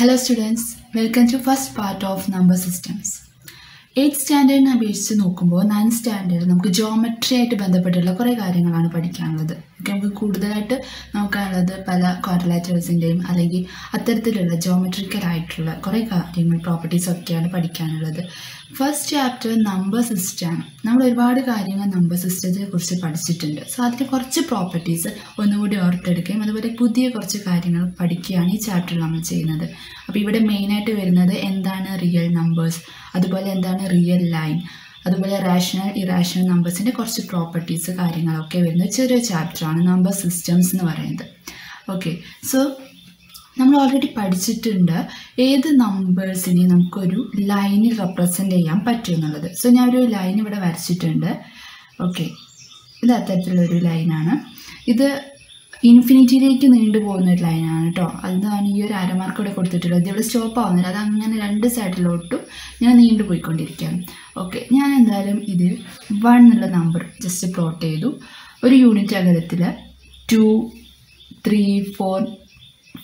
Hello students, welcome to first part of number systems. Eighth സ്റ്റാൻഡേർഡിനെ അപേക്ഷിച്ച് നോക്കുമ്പോൾ ninth standard നമുക്ക് geometry ആയിട്ട് ബന്ധപ്പെട്ടുള്ള കുറേ കാര്യങ്ങളാണ് പഠിക്കാനുള്ളത് ഒക്കെ നമുക്ക് കൂടുതലായിട്ട് നോക്കാനുള്ളത് പല ക്വാഡ്രിലേറ്റേഴ്സിന്റെയും അല്ലെങ്കിൽ അത്തരത്തിലുള്ള ജോമെട്രിക്കൽ ആയിട്ടുള്ള കുറേ കാര്യങ്ങൾ പ്രോപ്പർട്ടീസ് ഒക്കെയാണ് പഠിക്കാനുള്ളത്. ഫസ്റ്റ് ചാപ്റ്റർ നമ്പർ സിസ്റ്റമാണ് നമ്മൾ ഒരുപാട് കാര്യങ്ങൾ നമ്പർ സിസ്റ്റത്തെ കുറിച്ച് പഠിച്ചിട്ടുണ്ട്. സോ അതിൽ കുറച്ച് പ്രോപ്പർട്ടീസ് ഒന്നുകൂടി ഓർത്തെടുക്കുകയും അതുപോലെ പുതിയ കുറച്ച് കാര്യങ്ങൾ പഠിക്കുകയാണ് ഈ ചാപ്റ്ററിൽ നമ്മൾ ചെയ്യുന്നത്. അപ്പോൾ ഇവിടെ മെയിനായിട്ട് വരുന്നത് എന്താണ് റിയൽ നമ്പേഴ്സ് അതുപോലെ എന്താണ് റിയൽ ലൈൻ അതുപോലെ റാഷണൽ ഇറാഷണൽ നമ്പേഴ്സിന്റെ കുറച്ച് പ്രോപ്പർട്ടീസ് കാര്യങ്ങളൊക്കെ വരുന്ന ചെറിയ ചാപ്റ്ററാണ് നമ്പർ സിസ്റ്റംസ് എന്ന് പറയുന്നത്. ഓക്കെ സോ നമ്മൾ ഓൾറെഡി പഠിച്ചിട്ടുണ്ട് ഏത് നമ്പേഴ്സിനെ നമുക്കൊരു ലൈനിൽ റെപ്രസെന്റ് ചെയ്യാൻ പറ്റും എന്നുള്ളത്. സോ ഞാൻ ഒരു ലൈൻ ഇവിടെ വരച്ചിട്ടുണ്ട്. ഓക്കെ ഇത് അത്തരത്തിലുള്ളൊരു ലൈനാണ് ഇത് ഇൻഫിനിറ്റിയിലേക്ക് നീണ്ടു പോകുന്ന ഒരു ലൈനാണ് കേട്ടോ അതാണ് ഈ ഒരു അരമാർക്ക് ഇവിടെ കൊടുത്തിട്ടുള്ളത്. ഇവിടെ സ്റ്റോപ്പ് ആവുന്നില്ല. അത് അങ്ങനെ രണ്ട് സൈഡിലോട്ടും ഞാൻ നീണ്ടു പോയിക്കൊണ്ടിരിക്കുകയാണ്. ഓക്കെ ഞാൻ എന്തായാലും ഇത് വൺ എന്നുള്ള നമ്പർ ജസ്റ്റ് പ്ലോട്ട് ചെയ്തു. ഒരു യൂണിറ്റ് അകലത്തിൽ two three four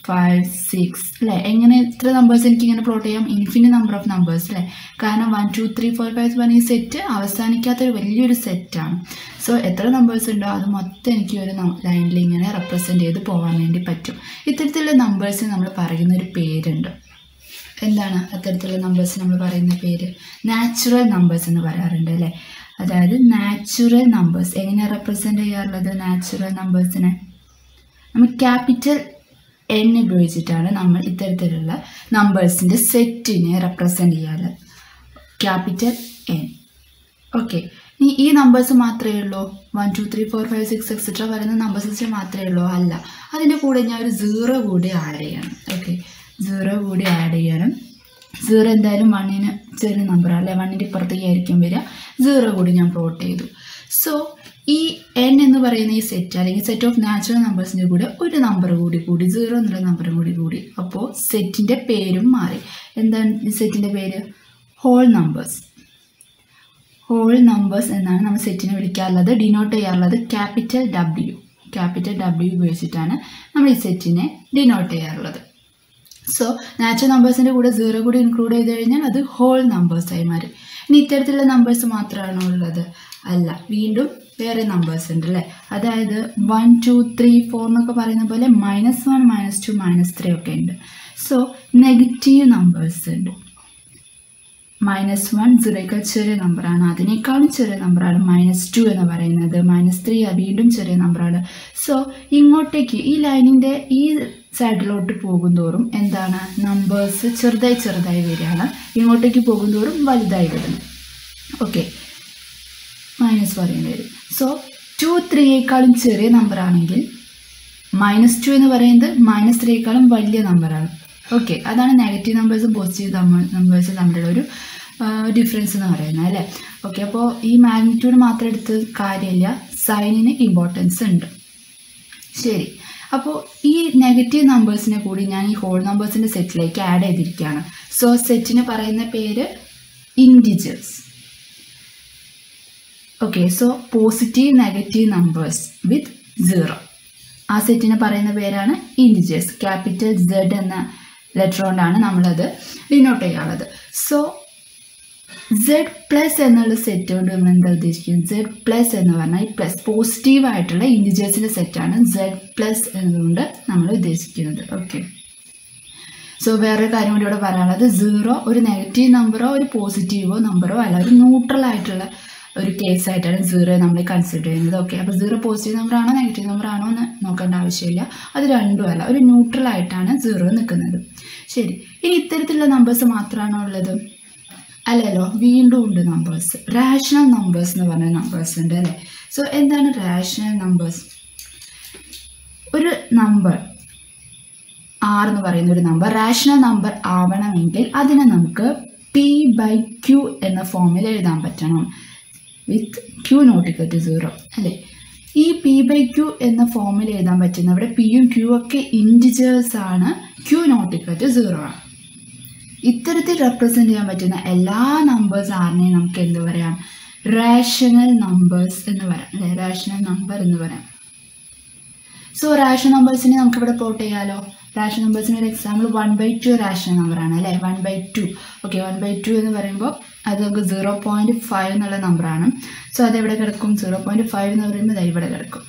five six അല്ലേ എങ്ങനെ ഇത്ര നമ്പേഴ്സ് എനിക്ക് ഇങ്ങനെ പ്ലോട്ട് ചെയ്യാം? ഇൻഫിനിറ്റ് നമ്പർ ഓഫ് നമ്പേഴ്സ് അല്ലേ കാരണം one two three four five പറഞ്ഞ ഈ സെറ്റ് അവസാനിക്കാത്തൊരു വലിയൊരു സെറ്റാണ് സോ എത്ര നമ്പേഴ്സ് ഉണ്ടോ? അത് മൊത്തം എനിക്ക് ഒരു ലൈനിൽ ഇങ്ങനെ റെപ്രസെന്റ് ചെയ്ത് പോകാൻ വേണ്ടി പറ്റും. ഇത്തരത്തിലുള്ള നമ്പേഴ്സ് നമ്മൾ പറയുന്ന ഒരു പേരുണ്ട്. എന്താണ് അത്തരത്തിലുള്ള നമ്പേഴ്സ് നമ്മൾ പറയുന്ന പേര്? നാച്ചുറൽ നമ്പേഴ്സ് എന്ന് പറയാറുണ്ട് അല്ലേ അതായത് നാച്ചുറൽ നമ്പേഴ്സ് എങ്ങനെയാണ് റെപ്രസെന്റ് ചെയ്യാറുള്ളത് നാച്ചുറൽ നമ്പേഴ്സിനെ നമ്മൾ ക്യാപിറ്റൽ എൻ ഉപയോഗിച്ചിട്ടാണ് നമ്മൾ ഇത്തരത്തിലുള്ള നമ്പേഴ്സിന്റെ സെറ്റിനെ റെപ്രസെന്റ് ചെയ്യാറ്. ക്യാപിറ്റൽ എൻ ഓക്കെ ഇനി ഈ നമ്പേഴ്സ് മാത്രമേ ഉള്ളൂ. One two three four five six etcetera വരുന്ന നമ്പേഴ്സ് മാത്രമേ ഉള്ളൂ. അല്ല. അതിന്റെ കൂടെ ഞാൻ ഒരു സീറോ കൂടി ആഡ് ചെയ്യണം. ഓക്കെ സീറോ കൂടി ആഡ് ചെയ്യണം. സീറോ എന്തായാലും വണ്ണിന് ചെറിയ നമ്പർ അല്ലെ? വണ്ണിന്റെ ഇപ്പുറത്തേക്ക് ആയിരിക്കും വരിക. സീറോ കൂടി ഞാൻ പ്ലോട്ട് ചെയ്തു. സോ ഈ എൻ എന്ന് പറയുന്ന ഈ സെറ്റ് അല്ലെങ്കിൽ സെറ്റ് ഓഫ് നാച്ചുറൽ നമ്പേഴ്സിന്റെ കൂടെ ഒരു നമ്പർ കൂടി കൂടി സീറോ എന്നുള്ള നമ്പർ കൂടി കൂടി അപ്പോൾ സെറ്റിന്റെ പേരും മാറി. എന്താണ് ഈ സെറ്റിന്റെ പേര്? ഹോൾ നമ്പേഴ്സ് ഹോൾ നമ്പേഴ്സ് എന്നാണ് നമ്മൾ സെറ്റിനെ വിളിക്കാറുള്ളത് ഡിനോട്ട് ചെയ്യാറുള്ളത് ക്യാപിറ്റൽ ഡബ്ല്യു ക്യാപിറ്റൽ ഡബ്ല്യു ഉപയോഗിച്ചിട്ടാണ് നമ്മൾ ഈ സെറ്റിനെ ഡിനോട്ട് ചെയ്യാറുള്ളത്. സോ നാച്ചുറൽ നമ്പേഴ്സിന്റെ കൂടെ സീറോ കൂടി ഇൻക്ലൂഡ് ചെയ്ത് കഴിഞ്ഞാൽ അത് ഹോൾ നമ്പേഴ്സായി മാറി. ഇനി ഇത്തരത്തിലുള്ള നമ്പേഴ്സ് മാത്രമാണോ ഉള്ളത്? അല്ല വീണ്ടും വേറെ നമ്പേഴ്സ് ഉണ്ട് അല്ലേ? അതായത് വൺ ടു ത്രീ ഫോർ എന്നൊക്കെ പറയുന്ന പോലെ minus one minus two minus three ഒക്കെ ഉണ്ട്. സോ നെഗറ്റീവ് നമ്പേഴ്സ് ഉണ്ട്. മൈനസ് വൺ സീറോയേക്കാൾ ചെറിയ നമ്പറാണ് അതിനേക്കാളും ചെറിയ നമ്പറാണ് മൈനസ് ടു എന്ന് പറയുന്നത്. മൈനസ് ത്രീ വീണ്ടും ചെറിയ നമ്പറാണ് സോ ഇങ്ങോട്ടേക്ക് ഈ ലൈനിന്റെ ഈ സൈഡിലോട്ട് പോകുന്തോറും എന്താണ്? നമ്പേഴ്സ് ചെറുതായി ചെറുതായി വരികയാണ്. ഇങ്ങോട്ടേക്ക് പോകുന്തോറും വലുതായി വരുന്നു. ഓക്കെ മൈനസ് പറയേണ്ടി വരും സോ ടു ത്രീയേക്കാളും ചെറിയ നമ്പർ ആണെങ്കിൽ മൈനസ് ടു എന്ന് പറയുന്നത് മൈനസ് ത്രീയേക്കാളും വലിയ നമ്പറാണ് ഓക്കെ അതാണ് നെഗറ്റീവ് നമ്പേഴ്സും പോസിറ്റീവ് നമ്പേഴ്സും തമ്മിലുള്ള ഒരു ഡിഫറൻസ് എന്ന് പറയുന്നത് അല്ലേ? ഓക്കെ അപ്പോൾ ഈ മാഗ്നിറ്റ്യൂഡ് മാത്രം എടുത്ത് കാര്യമില്ല. സൈനിന് ഇമ്പോർട്ടൻസ് ഉണ്ട്. ശരി. അപ്പോൾ ഈ നെഗറ്റീവ് നമ്പേഴ്സിനെ കൂടി ഞാൻ ഈ ഹോൾ നമ്പേഴ്സിന്റെ സെറ്റിലേക്ക് ആഡ് ചെയ്തിരിക്കുകയാണ്. സോ സെറ്റിന് പറയുന്ന പേര് integers okay so positive negative numbers with zero ആ സെറ്റിന് പറയുന്ന പേരാണ് ഇൻഡിജേഴ്സ് ക്യാപിറ്റൽ സെഡ് എന്ന ലെറ്റർ കൊണ്ടാണ് നമ്മളത് ഡിനോട്ട് ചെയ്യാറുള്ളത്. സോ സെഡ് പ്ലസ് എന്നുള്ള സെറ്റ് കൊണ്ട് നമ്മൾ എന്താ ഉദ്ദേശിക്കുന്നത്? സെഡ് പ്ലസ് എന്ന് പറഞ്ഞാൽ ഈ പ്ലസ് പോസിറ്റീവ് ആയിട്ടുള്ള ഇൻഡിജേഴ്സിന്റെ സെറ്റാണ് സെഡ് പ്ലസ് എന്നതുകൊണ്ട് നമ്മൾ ഉദ്ദേശിക്കുന്നത്. ഓക്കെ സോ വേറൊരു കാര്യം കൂടി ഇവിടെ പറയാനുള്ളത്. സീറോ ഒരു നെഗറ്റീവ് നമ്പറോ ഒരു പോസിറ്റീവോ നമ്പറോ അല്ല ഒരു ന്യൂട്രൽ ആയിട്ടുള്ള ഒരു കേസ് ആയിട്ടാണ് സീറോ നമ്മൾ കൺസിഡർ ചെയ്യുന്നത്. ഓക്കെ അപ്പോൾ സീറോ പോസിറ്റീവ് നമ്പറാണോ നെഗറ്റീവ് നമ്പറാണോ എന്ന് നോക്കേണ്ട ആവശ്യമില്ല. അത് രണ്ടും അല്ല ഒരു ന്യൂട്രൽ ആയിട്ടാണ് സീറോ നിൽക്കുന്നത്. ശരി. ഇനി ഇത്തരത്തിലുള്ള നമ്പേഴ്സ് മാത്രമാണോ ഉള്ളത്? അല്ലല്ലോ വീണ്ടും ഉണ്ട് നമ്പേഴ്സ് റാഷണൽ നമ്പേഴ്സ് എന്ന് പറഞ്ഞ നമ്പേഴ്സ് ഉണ്ട് അല്ലേ? സോ എന്താണ് റാഷണൽ നമ്പേഴ്സ് ഒരു നമ്പർ ആർ എന്ന് പറയുന്ന ഒരു നമ്പർ റാഷണൽ നമ്പർ ആവണമെങ്കിൽ അതിനെ നമുക്ക് പി ബൈ ക്യൂ എന്ന ഫോമിൽ എഴുതാൻ പറ്റണം. With Q not equal to zero അല്ലേ? ഈ പി ബൈ ക്യൂ എന്ന ഫോമിൽ എഴുതാൻ പറ്റുന്ന അവിടെ പിയും ക്യൂ ഒക്കെ ഇൻഡിജേഴ്സ് ആണ് ക്യൂ നോട്ടിക്കൽ ടു സീറോ ആണ്. ഇത്തരത്തിൽ റെപ്രസെന്റ് ചെയ്യാൻ പറ്റുന്ന എല്ലാ നമ്പേഴ്സ് ആറിനെയും നമുക്ക് എന്ത് പറയാം? റാഷണൽ നമ്പേഴ്സ് എന്ന് പറയാം. അല്ലെ? റാഷണൽ നമ്പർ എന്ന് പറയാം. സോ റാഷണൽ നമ്പേഴ്സിനെ നമുക്ക് ഇവിടെ പ്ലോട്ട് ചെയ്യാലോ? റാഷണൽ നമ്പേഴ്സിന് ഒരു example one by two number ആണ് അല്ലേ? One by two okay one by two എന്ന് പറയുമ്പോൾ അത് നമുക്ക് സീറോ പോയിന്റ് ഫൈവ് എന്നുള്ള നമ്പറാണ് സോ അത് എവിടെ കിടക്കും? സീറോ പോയിന്റ് ഫൈവ് എന്ന് പറയുമ്പോൾ അത് ഇവിടെ കിടക്കും.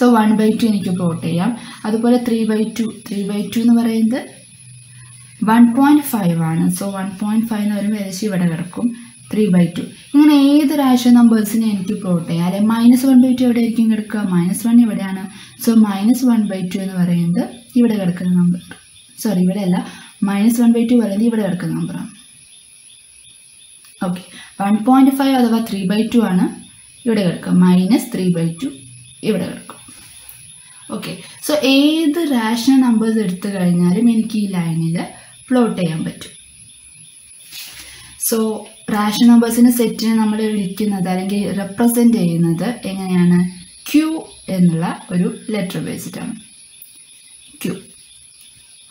സോ വൺ ബൈ ടു എനിക്ക് പ്ലോട്ട് ചെയ്യാം. അതുപോലെ three by two three by two എന്ന് പറയുന്നത് വൺ പോയിന്റ് ഫൈവ് ആണ്. സോ വൺ പോയിന്റ് ഫൈവ് എന്ന് പറയുമ്പോൾ ഏകദേശം ഇവിടെ കിടക്കും. ത്രീ ബൈ ടു ഇങ്ങനെ ഏത് റാഷണൽ നമ്പേഴ്സിനെ എനിക്ക് പ്ലോട്ട് ചെയ്യാം. അല്ലെങ്കിൽ മൈനസ് വൺ ബൈ ടു എവിടെയായിരിക്കും കിടക്കുക? മൈനസ് വൺ ഇവിടെയാണ്. So minus one by two എന്ന് പറയുന്നത് ഇവിടെ കിടക്കുന്ന നമ്പർ സോറി ഇവിടെ അല്ല. മൈനസ് വൺ ബൈ ടു പറയുന്നത് ഇവിടെ കിടക്കുന്ന നമ്പറാണ് ഓക്കെ വൺ പോയിന്റ് ഫൈവ് അഥവാ ത്രീ ബൈ ടു ആണ് ഇവിടെ കിടക്കുക. മൈനസ് ത്രീ ബൈ ടു ഇവിടെ കിടക്കും. ഓക്കെ സോ ഏത് റാഷണൽ നമ്പേഴ്സ് എടുത്തു കഴിഞ്ഞാലും എനിക്ക് ഈ ലൈനിൽ പ്ലോട്ട് ചെയ്യാൻ പറ്റും. സോ റാഷൻ നമ്പേഴ്സിന് സെറ്റിനെ നമ്മൾ വിളിക്കുന്നത് അല്ലെങ്കിൽ റെപ്രസെന്റ് ചെയ്യുന്നത് എങ്ങനെയാണ്? ക്യൂ എന്നുള്ള ഒരു ലെറ്റർ വെച്ചിട്ടാണ് ക്യൂ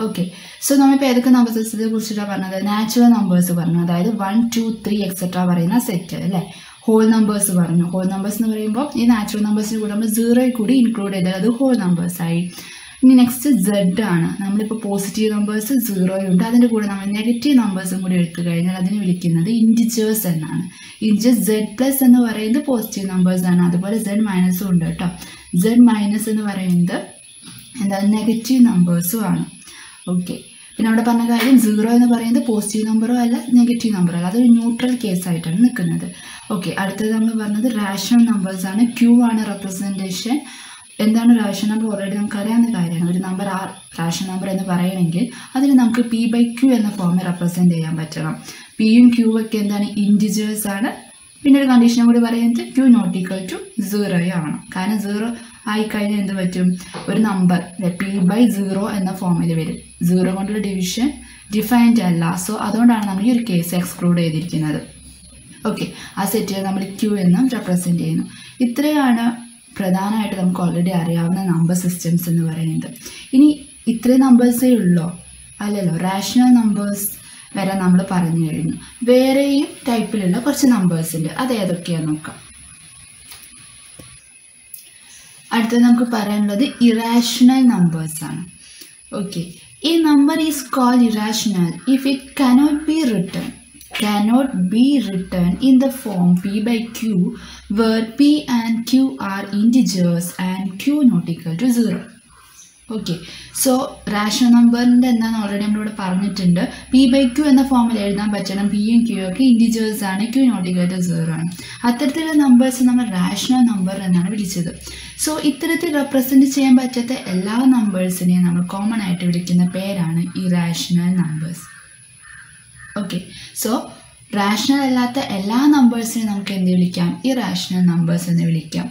ഓക്കെ സോ നമ്മളിപ്പോൾ ഏതൊക്കെ സിസ്റ്റത്തെ കുറിച്ചിട്ടാണ് പറഞ്ഞത്? നാച്ചുറൽ നമ്പേഴ്സ് പറഞ്ഞു. അതായത് വൺ ടു ത്രീ എക്സെട്ര പറയുന്ന സെറ്റ് അല്ലേ? ഹോൾ നമ്പേഴ്സ് പറഞ്ഞു. ഹോൾ നമ്പേഴ്സ് എന്ന് പറയുമ്പോൾ ഈ നാച്ചുറൽ നമ്പേഴ്സിന് കൂടെ നമ്മൾ സീറോയിൽ കൂടി ഇൻക്ലൂഡ് ചെയ്താൽ അത് ഹോൾ നമ്പേഴ്സ് ആയി. ഇനി നെക്സ്റ്റ് സെഡ് ആണ്. നമ്മളിപ്പോൾ പോസിറ്റീവ് നമ്പേഴ്സ് സീറോയുണ്ട് അതിന്റെ കൂടെ നമ്മൾ നെഗറ്റീവ് നമ്പേഴ്സും കൂടി എടുത്തു കഴിഞ്ഞാൽ അതിനെ വിളിക്കുന്നത് ഇന്റിജേഴ്സ് എന്നാണ്. ഇന്റിജേഴ്സ് സെഡ് പ്ലസ് എന്ന് പറയുന്നത് പോസിറ്റീവ് നമ്പേഴ്സ് ആണ്. അതുപോലെ സെഡ് മൈനസും ഉണ്ട് കേട്ടോ. സെഡ് മൈനസ് എന്ന് പറയുന്നത് എന്താ? നെഗറ്റീവ് നമ്പേഴ്സും ആണ്. ഓക്കെ പിന്നെ അവിടെ പറഞ്ഞ കാര്യം സീറോ എന്ന് പറയുന്നത് പോസിറ്റീവ് നമ്പറോ അല്ല നെഗറ്റീവ് നമ്പറോ അല്ല. അതൊരു ന്യൂട്രൽ കേസായിട്ടാണ് നിൽക്കുന്നത്. ഓക്കെ അടുത്തത് നമ്മൾ പറഞ്ഞത് റാഷണൽ നമ്പേഴ്സ് ആണ്. ക്യൂ ആണ് റെപ്രസെന്റേഷൻ എന്താണ് റാഷണൽ നമ്പർ ഓൾറെഡി നമുക്ക് അറിയാവുന്ന കാര്യമാണ്. ഒരു നമ്പർ ആ റാഷണൽ നമ്പർ എന്ന് പറയണമെങ്കിൽ അതിന് നമുക്ക് പി ബൈ ക്യൂ എന്ന ഫോമിൽ റെപ്രസെന്റ് ചെയ്യാൻ പറ്റണം. പിയും ക്യൂ ഒക്കെ എന്താണ്? ഇൻഡിജേഴ്സ് ആണ്. പിന്നെ ഒരു കണ്ടീഷനും കൂടി പറയുന്നത് Q not equal to zero ആണ്. കാരണം സീറോ ആയി കഴിഞ്ഞാൽ എന്ത് പറ്റും? ഒരു നമ്പർ പി ബൈ സീറോ എന്ന ഫോമിൽ വരും. സീറോ കൊണ്ടുള്ള ഡിവിഷൻ ഡിഫൈൻഡ് അല്ല. സോ അതുകൊണ്ടാണ് നമ്മൾ ഈ ഒരു കേസ് എക്സ്ക്ലൂഡ് ചെയ്തിരിക്കുന്നത്. ഓക്കെ ആ സെറ്റിൽ നമ്മൾ ക്യൂ എന്നും റെപ്രസെന്റ് ചെയ്യുന്നു. ഇത്രയാണ് പ്രധാനമായിട്ട് നമുക്ക് ഓൾറെഡി അറിയാവുന്ന നമ്പർ സിസ്റ്റംസ് എന്ന് പറയുന്നത്. ഇനി ഇത്രയും നമ്പേഴ്സേ ഉള്ളോ? അല്ലല്ലോ റാഷണൽ നമ്പേഴ്സ് വരെ നമ്മൾ പറഞ്ഞു കഴിഞ്ഞു. വേറെയും ടൈപ്പിലുള്ള കുറച്ച് നമ്പേഴ്സ് ഉണ്ട്. അത് ഏതൊക്കെയാണ് നോക്കാം. അടുത്തത് നമുക്ക് പറയാനുള്ളത് ഇറാഷണൽ നമ്പേഴ്സ് ആണ്. ഓക്കെ ഈ number is call irrational if it cannot be written cannot be written in the form p by q where p and q are integers and q not equal to 0 okay so rational നമ്പറിന്റെ എന്താണെന്ന് already നമ്മളിവിടെ പറഞ്ഞിട്ടുണ്ട്. P by Q എന്ന ഫോമിൽ എഴുതാൻ പറ്റണം. പിയും Q ഒക്കെ ഇൻഡിജേഴ്സ് ആണ്. ക്യൂ നോട്ടിക്കേറ്റ് സീറോ ആണ്. അത്തരത്തിലുള്ള നമ്പേഴ്സ് നമ്മൾ റാഷണൽ നമ്പർ എന്നാണ് വിളിച്ചത്. സോ ഇത്തരത്തിൽ റെപ്രസെന്റ് ചെയ്യാൻ പറ്റാത്ത എല്ലാ നമ്പേഴ്സിനെയും നമ്മൾ കോമൺ ആയിട്ട് വിളിക്കുന്ന പേരാണ് ഈ rational numbers okay so rational അല്ലാത്ത എല്ലാ നമ്പേഴ്സിനെയും നമുക്ക് എന്ത് വിളിക്കാം? ഇറാഷണൽ നമ്പേഴ്സ് എന്ന് വിളിക്കാം.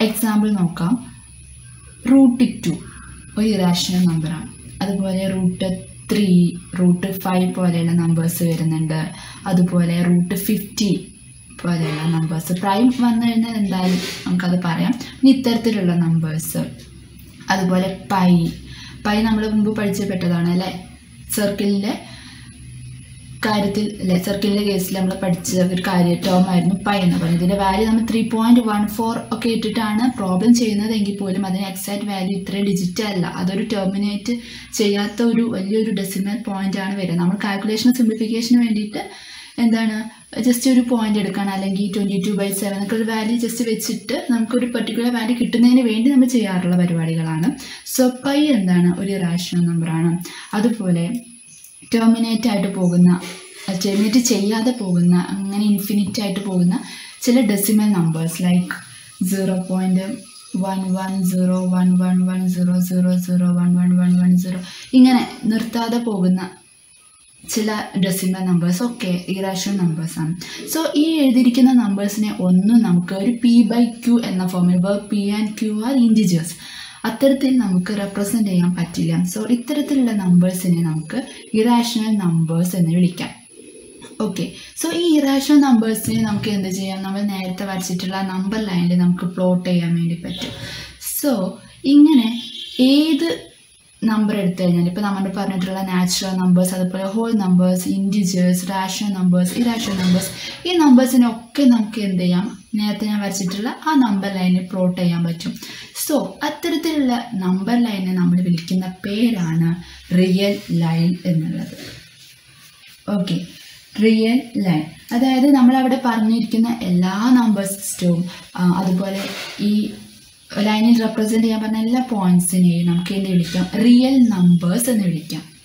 എക്സാമ്പിൾ നോക്കാം. റൂട്ട് ടു ഒരു ഇറാഷണൽ നമ്പറാണ് അതുപോലെ റൂട്ട് ത്രീ റൂട്ട് ഫൈവ് പോലെയുള്ള നമ്പേഴ്സ് വരുന്നുണ്ട്. അതുപോലെ റൂട്ട് ഫിഫ്റ്റി പോലെയുള്ള നമ്പേഴ്സ് പ്രൈം വന്നു കഴിഞ്ഞാൽ എന്തായാലും നമുക്കത് പറയാം. ഇനി ഇത്തരത്തിലുള്ള നമ്പേഴ്സ് അതുപോലെ പൈ പൈ നമ്മൾ മുമ്പ് പഠിച്ചപ്പെട്ടതാണ് അല്ലേ? സർക്കിളിന്റെ കാര്യത്തിൽ അല്ലെ കേസിൽ നമ്മൾ പഠിച്ച ഒരു കാര്യ ടേം ആയിരുന്നു പൈ എന്ന് പറയുന്നത് ഇതിന്റെ വാല്യൂ നമ്മൾ ത്രീ പോയിന്റ് വൺ ഫോർ ഒക്കെ ഇട്ടിട്ടാണ് പ്രോബ്ലം ചെയ്യുന്നത് എങ്കിൽ പോലും അതിന് എക്സാക്ട് വാല്യൂ ഇത്രയും ഡിജിറ്റ് അല്ല. അതൊരു ടെർമിനേറ്റ് ചെയ്യാത്ത ഒരു വലിയൊരു ഡെസിമൽ പോയിന്റ് ആണ് വരുന്നത് നമ്മൾ കാൽക്കുലേഷൻ സിംപ്ലിഫിക്കേഷന് വേണ്ടിയിട്ട് എന്താണ് ജസ്റ്റ് ഒരു പോയിന്റ് എടുക്കണം. അല്ലെങ്കിൽ ട്വന്റി ടു ബൈ സെവൻ ഒക്കെ ഒരു വാല്യൂ ജസ്റ്റ് വെച്ചിട്ട് നമുക്കൊരു പെർട്ടിക്കുലർ വാല്യൂ കിട്ടുന്നതിന് വേണ്ടി നമ്മൾ ചെയ്യാറുള്ള പരിപാടികളാണ്. സോ പൈ എന്താണ്? ഒരു റാഷണൽ നമ്പറാണ് അതുപോലെ ടെർമിനേറ്റ് ആയിട്ട് പോകുന്ന ടെർമിനേറ്റ് ചെയ്യാതെ പോകുന്ന അങ്ങനെ ഇൻഫിനിറ്റ് ആയിട്ട് പോകുന്ന ചില decimal numbers like zero point one one zero one one one zero zero zero one one one one zero ഇങ്ങനെ നിർത്താതെ പോകുന്ന ചില ഡെസിമൽ നമ്പേഴ്സ് ഒക്കെ ഇറാഷണൽ നമ്പേഴ്സാണ് സോ ഈ എഴുതിയിരിക്കുന്ന നമ്പേഴ്സിനെ ഒന്നും നമുക്ക് ഒരു പി ബൈ ക്യൂ എന്ന ഫോമിൽ where p and q are integers അത്തരത്തിൽ നമുക്ക് റെപ്രസെന്റ് ചെയ്യാൻ പറ്റില്ല. സോ ഇത്തരത്തിലുള്ള നമ്പേഴ്സിനെ നമുക്ക് ഇറാഷണൽ നമ്പേഴ്സ് എന്ന് വിളിക്കാം. ഓക്കെ സോ ഈ ഇറാഷണൽ നമ്പേഴ്സിനെ നമുക്ക് എന്ത് ചെയ്യാം? നമ്മൾ നേരത്തെ വരച്ചിട്ടുള്ള നമ്പർ ലൈനിൽ നമുക്ക് പ്ലോട്ട് ചെയ്യാൻ വേണ്ടി പറ്റും. സോ ഇങ്ങനെ ഏത് നമ്പർ എടുത്തു കഴിഞ്ഞാൽ ഇപ്പോൾ നമ്മൾ പറഞ്ഞിട്ടുള്ള നാച്ചുറൽ നമ്പേഴ്സ് അതുപോലെ whole numbers integers rational numbers irrational numbers ഈ നമ്പേഴ്സിനെ ഒക്കെ നമുക്ക് എന്ത് ചെയ്യാം? നേരത്തെ ഞാൻ വരച്ചിട്ടുള്ള ആ നമ്പർ ലൈനിൽ പ്ലോട്ട് ചെയ്യാൻ പറ്റും. സോ അത്തരത്തിലുള്ള നമ്പർ ലൈനെ നമ്മൾ വിളിക്കുന്ന പേരാണ് റിയൽ ലൈൻ എന്നുള്ളത്. ഓക്കെ റിയൽ ലൈൻ അതായത് നമ്മളവിടെ പറഞ്ഞിരിക്കുന്ന എല്ലാ നമ്പർ സിസ്റ്റവും അതുപോലെ ഈ ലൈനിൽ റെപ്രസെന്റ് ചെയ്യാൻ പറഞ്ഞ എല്ലാ പോയിന്റ്സിനെയും നമുക്ക് എന്ത് വിളിക്കാം? റിയൽ നമ്പേഴ്സ് എന്ന് വിളിക്കാം.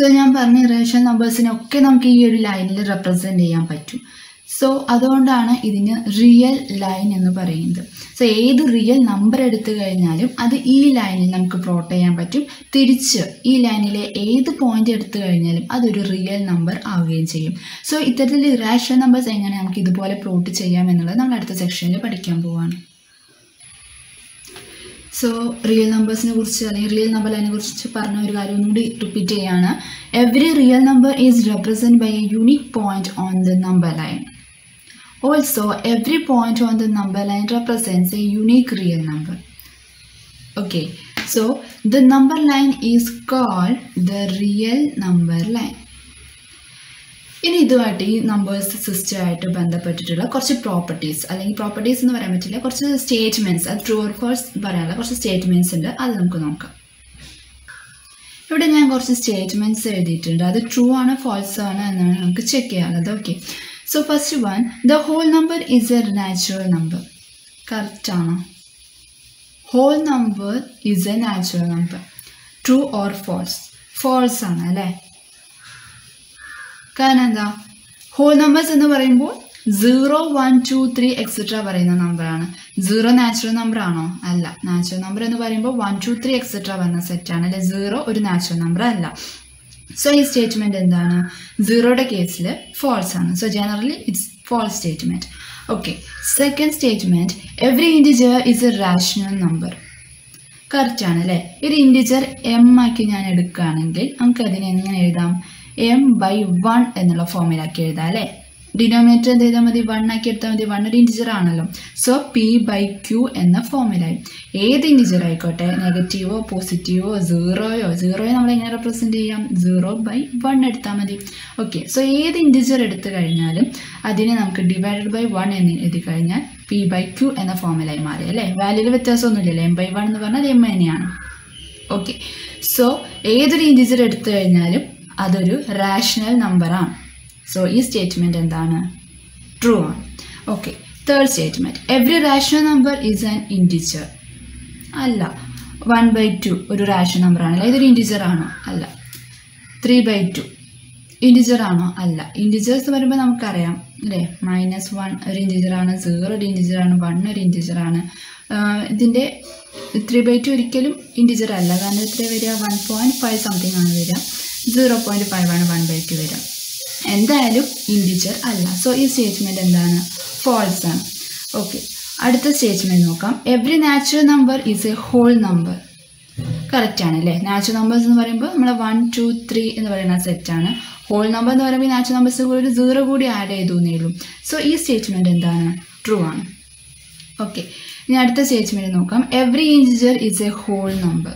സോ ഞാൻ പറഞ്ഞ റേഷൻ നമ്പേഴ്സിനൊക്കെ നമുക്ക് ഈ ഒരു ലൈനിൽ റെപ്രസെന്റ് ചെയ്യാൻ പറ്റും. സോ അതുകൊണ്ടാണ് ഇതിന് റിയൽ ലൈൻ എന്ന് പറയുന്നത്. സോ ഏത് റിയൽ നമ്പർ എടുത്തു കഴിഞ്ഞാലും അത് ഈ ലൈനിൽ നമുക്ക് പ്ലോട്ട് ചെയ്യാൻ പറ്റും. തിരിച്ച് ഈ ലൈനിലെ ഏത് പോയിന്റ് എടുത്തു കഴിഞ്ഞാലും അതൊരു റിയൽ നമ്പർ ആവുകയും ചെയ്യും. സോ ഇത്തരത്തിൽ ഇറാഷൻ നമ്പേഴ്സ് എങ്ങനെ നമുക്ക് ഇതുപോലെ പ്ലോട്ട് ചെയ്യാം എന്നുള്ളത് നമ്മൾ അടുത്ത സെക്ഷനിൽ പഠിക്കാൻ പോവാണ്. സോ റിയൽ നമ്പേഴ്സിനെ കുറിച്ച് അല്ലെങ്കിൽ റിയൽ നമ്പർ ലൈനെ കുറിച്ച് പറഞ്ഞ ഒരു കാര്യം ഒന്നുകൂടി റിപ്പീറ്റ് ചെയ്യാണ്. Every real number is represent by a unique point on the number line also every point on the number line represents a unique real number okay. So the number line is called the real number line. ഇനി ഇതുമായിട്ട് ഈ numbers സിസ്റ്റമായിട്ട് ബന്ധപ്പെട്ടിട്ടുള്ള കുറച്ച് properties അല്ലെങ്കിൽ properties എന്ന് പറയാൻ പറ്റില്ല കുറച്ച് സ്റ്റേറ്റ്മെന്റ്സ് അത് ട്രൂ ഓർ ഫോൾസ് പറയാനുള്ള കുറച്ച് സ്റ്റേറ്റ്മെന്റ്സ് ഉണ്ട്. അത് നമുക്ക് നോക്കാം. ഇവിടെ ഞാൻ കുറച്ച് സ്റ്റേറ്റ്മെന്റ്സ് എഴുതിയിട്ടുണ്ട്. അത് ട്രൂ ആണ് ഫോൾസ് ആണ് എന്നാണ് നമുക്ക് ചെക്ക് ചെയ്യാനുള്ളത്. Okay so first one the whole number is a natural number correct ആണോ? Whole number is a natural number true or false false ആണ് അല്ലേ? കാരണം എന്താ? ഹോൾ നമ്പേഴ്സ് എന്ന് പറയുമ്പോൾ zero one two three etcetera പറയുന്ന നമ്പറാണ് സീറോ നാച്ചുറൽ നമ്പർ ആണോ? അല്ല. നാച്ചുറൽ നമ്പർ എന്ന് പറയുമ്പോൾ വൺ ടു ത്രീ എക്സെട്ര വരുന്ന സെറ്റാണ് അല്ലെ? സീറോ ഒരു നാച്ചുറൽ നമ്പർ അല്ല. സോ ഈ സ്റ്റേറ്റ്മെന്റ് എന്താണ്? സീറോയുടെ കേസിൽ ഫോൾസ് ആണ്. So generally it's false statement okay second statement every integer is a rational number correct ആണ് അല്ലേ? ഒരു ഇൻഡിജർ എം ആക്കി ഞാൻ എടുക്കുകയാണെങ്കിൽ നമുക്ക് അതിനെ എങ്ങനെ എഴുതാം? എം ബൈ വൺ എന്നുള്ള ഫോമിലാക്കി എഴുതാം അല്ലേ? ഡിനോമിനേറ്റർ എന്ത് ചെയ്താൽ മതി? വൺ ആക്കി എടുത്താൽ മതി. വൺ ഒരു ഇന്റിജർ ആണല്ലോ. സോ പി ബൈ ക്യൂ എന്ന ഫോമിലായി ഏത് ഇന്റിജർ ആയിക്കോട്ടെ? നെഗറ്റീവോ പോസിറ്റീവോ സീറോയോ സീറോയോ നമ്മൾ എങ്ങനെ റെപ്രസെന്റ് ചെയ്യാം? സീറോ ബൈ വൺ എടുത്താൽ മതി. ഓക്കെ സോ ഏത് ഇന്റിജർ എടുത്തു കഴിഞ്ഞാലും അതിനെ നമുക്ക് ഡിവൈഡഡ് ബൈ വൺ എന്ന് എഴുതി കഴിഞ്ഞാൽ പി ബൈ ക്യൂ എന്ന ഫോമിലായി മാറി അല്ലേ? വാല്യൂവിൽ വ്യത്യാസമൊന്നുമില്ലല്ലോ എം ബൈ വൺ എന്ന് പറഞ്ഞാൽ എം തന്നെയാണ് ഓക്കെ സോ ഏതൊരു ഇന്റിജർ എടുത്തു കഴിഞ്ഞാലും അതൊരു റാഷണൽ നമ്പറാണ് സോ ഈ സ്റ്റേറ്റ്മെന്റ് എന്താണ്? ട്രൂ ആണ്. Okay third statement every rational number is an integer അല്ല വൺ ബൈ ടു ഒരു റാഷണൽ നമ്പർ ആണല്ലോ. ഇതൊരു ഇന്റിജർ ആണോ? അല്ല. ത്രീ ബൈ ടു ഇന്റിജർ ആണോ? അല്ല. ഇന്റിജേഴ്സ് എന്ന് പറയുമ്പോൾ നമുക്കറിയാം അല്ലേ? മൈനസ് വൺ ഒരു ഇന്റിജർ ആണ് സീറോ ഒരു ഇന്റിജർ ആണ് വൺ ഒരു ഇന്റിജർ ആണ്. ഇതിന്റെ ത്രീ ബൈ ടു ഒരിക്കലും ഇന്റിജർ അല്ല. കാരണം എത്ര വരിക? വൺ പോയിന്റ് ഫൈവ് സംതിങ് ആണ് വരിക. സീറോ പോയിന്റ് ഫൈവ് ആണ് വൺ ബൈ ടു വരിക എന്തായാലും ഇൻഡിജർ അല്ല. സോ ഈ സ്റ്റേറ്റ്മെന്റ് എന്താണ്? ഫോൾസ് ആണ്. ഓക്കെ അടുത്ത സ്റ്റേറ്റ്മെന്റ് നോക്കാം. Every natural number is a whole number correct ആണ് അല്ലേ? നാച്ചുറൽ നമ്പേഴ്സ് എന്ന് പറയുമ്പോൾ നമ്മൾ വൺ ടു ത്രീ എന്ന് പറയുന്ന സെറ്റാണ് ഹോൾ നമ്പർ എന്ന് പറയുമ്പോൾ നാച്ചുറൽ നമ്പേഴ്സ് കൂടി ഒരു സീറോ കൂടി ആഡ് ചെയ്തു എന്നേ സോ ഈ സ്റ്റേറ്റ്മെന്റ് എന്താണ്? ട്രൂ ആണ്. ഓക്കെ ഇനി അടുത്ത സ്റ്റേറ്റ്മെന്റ് നോക്കാം. Every integer is a whole number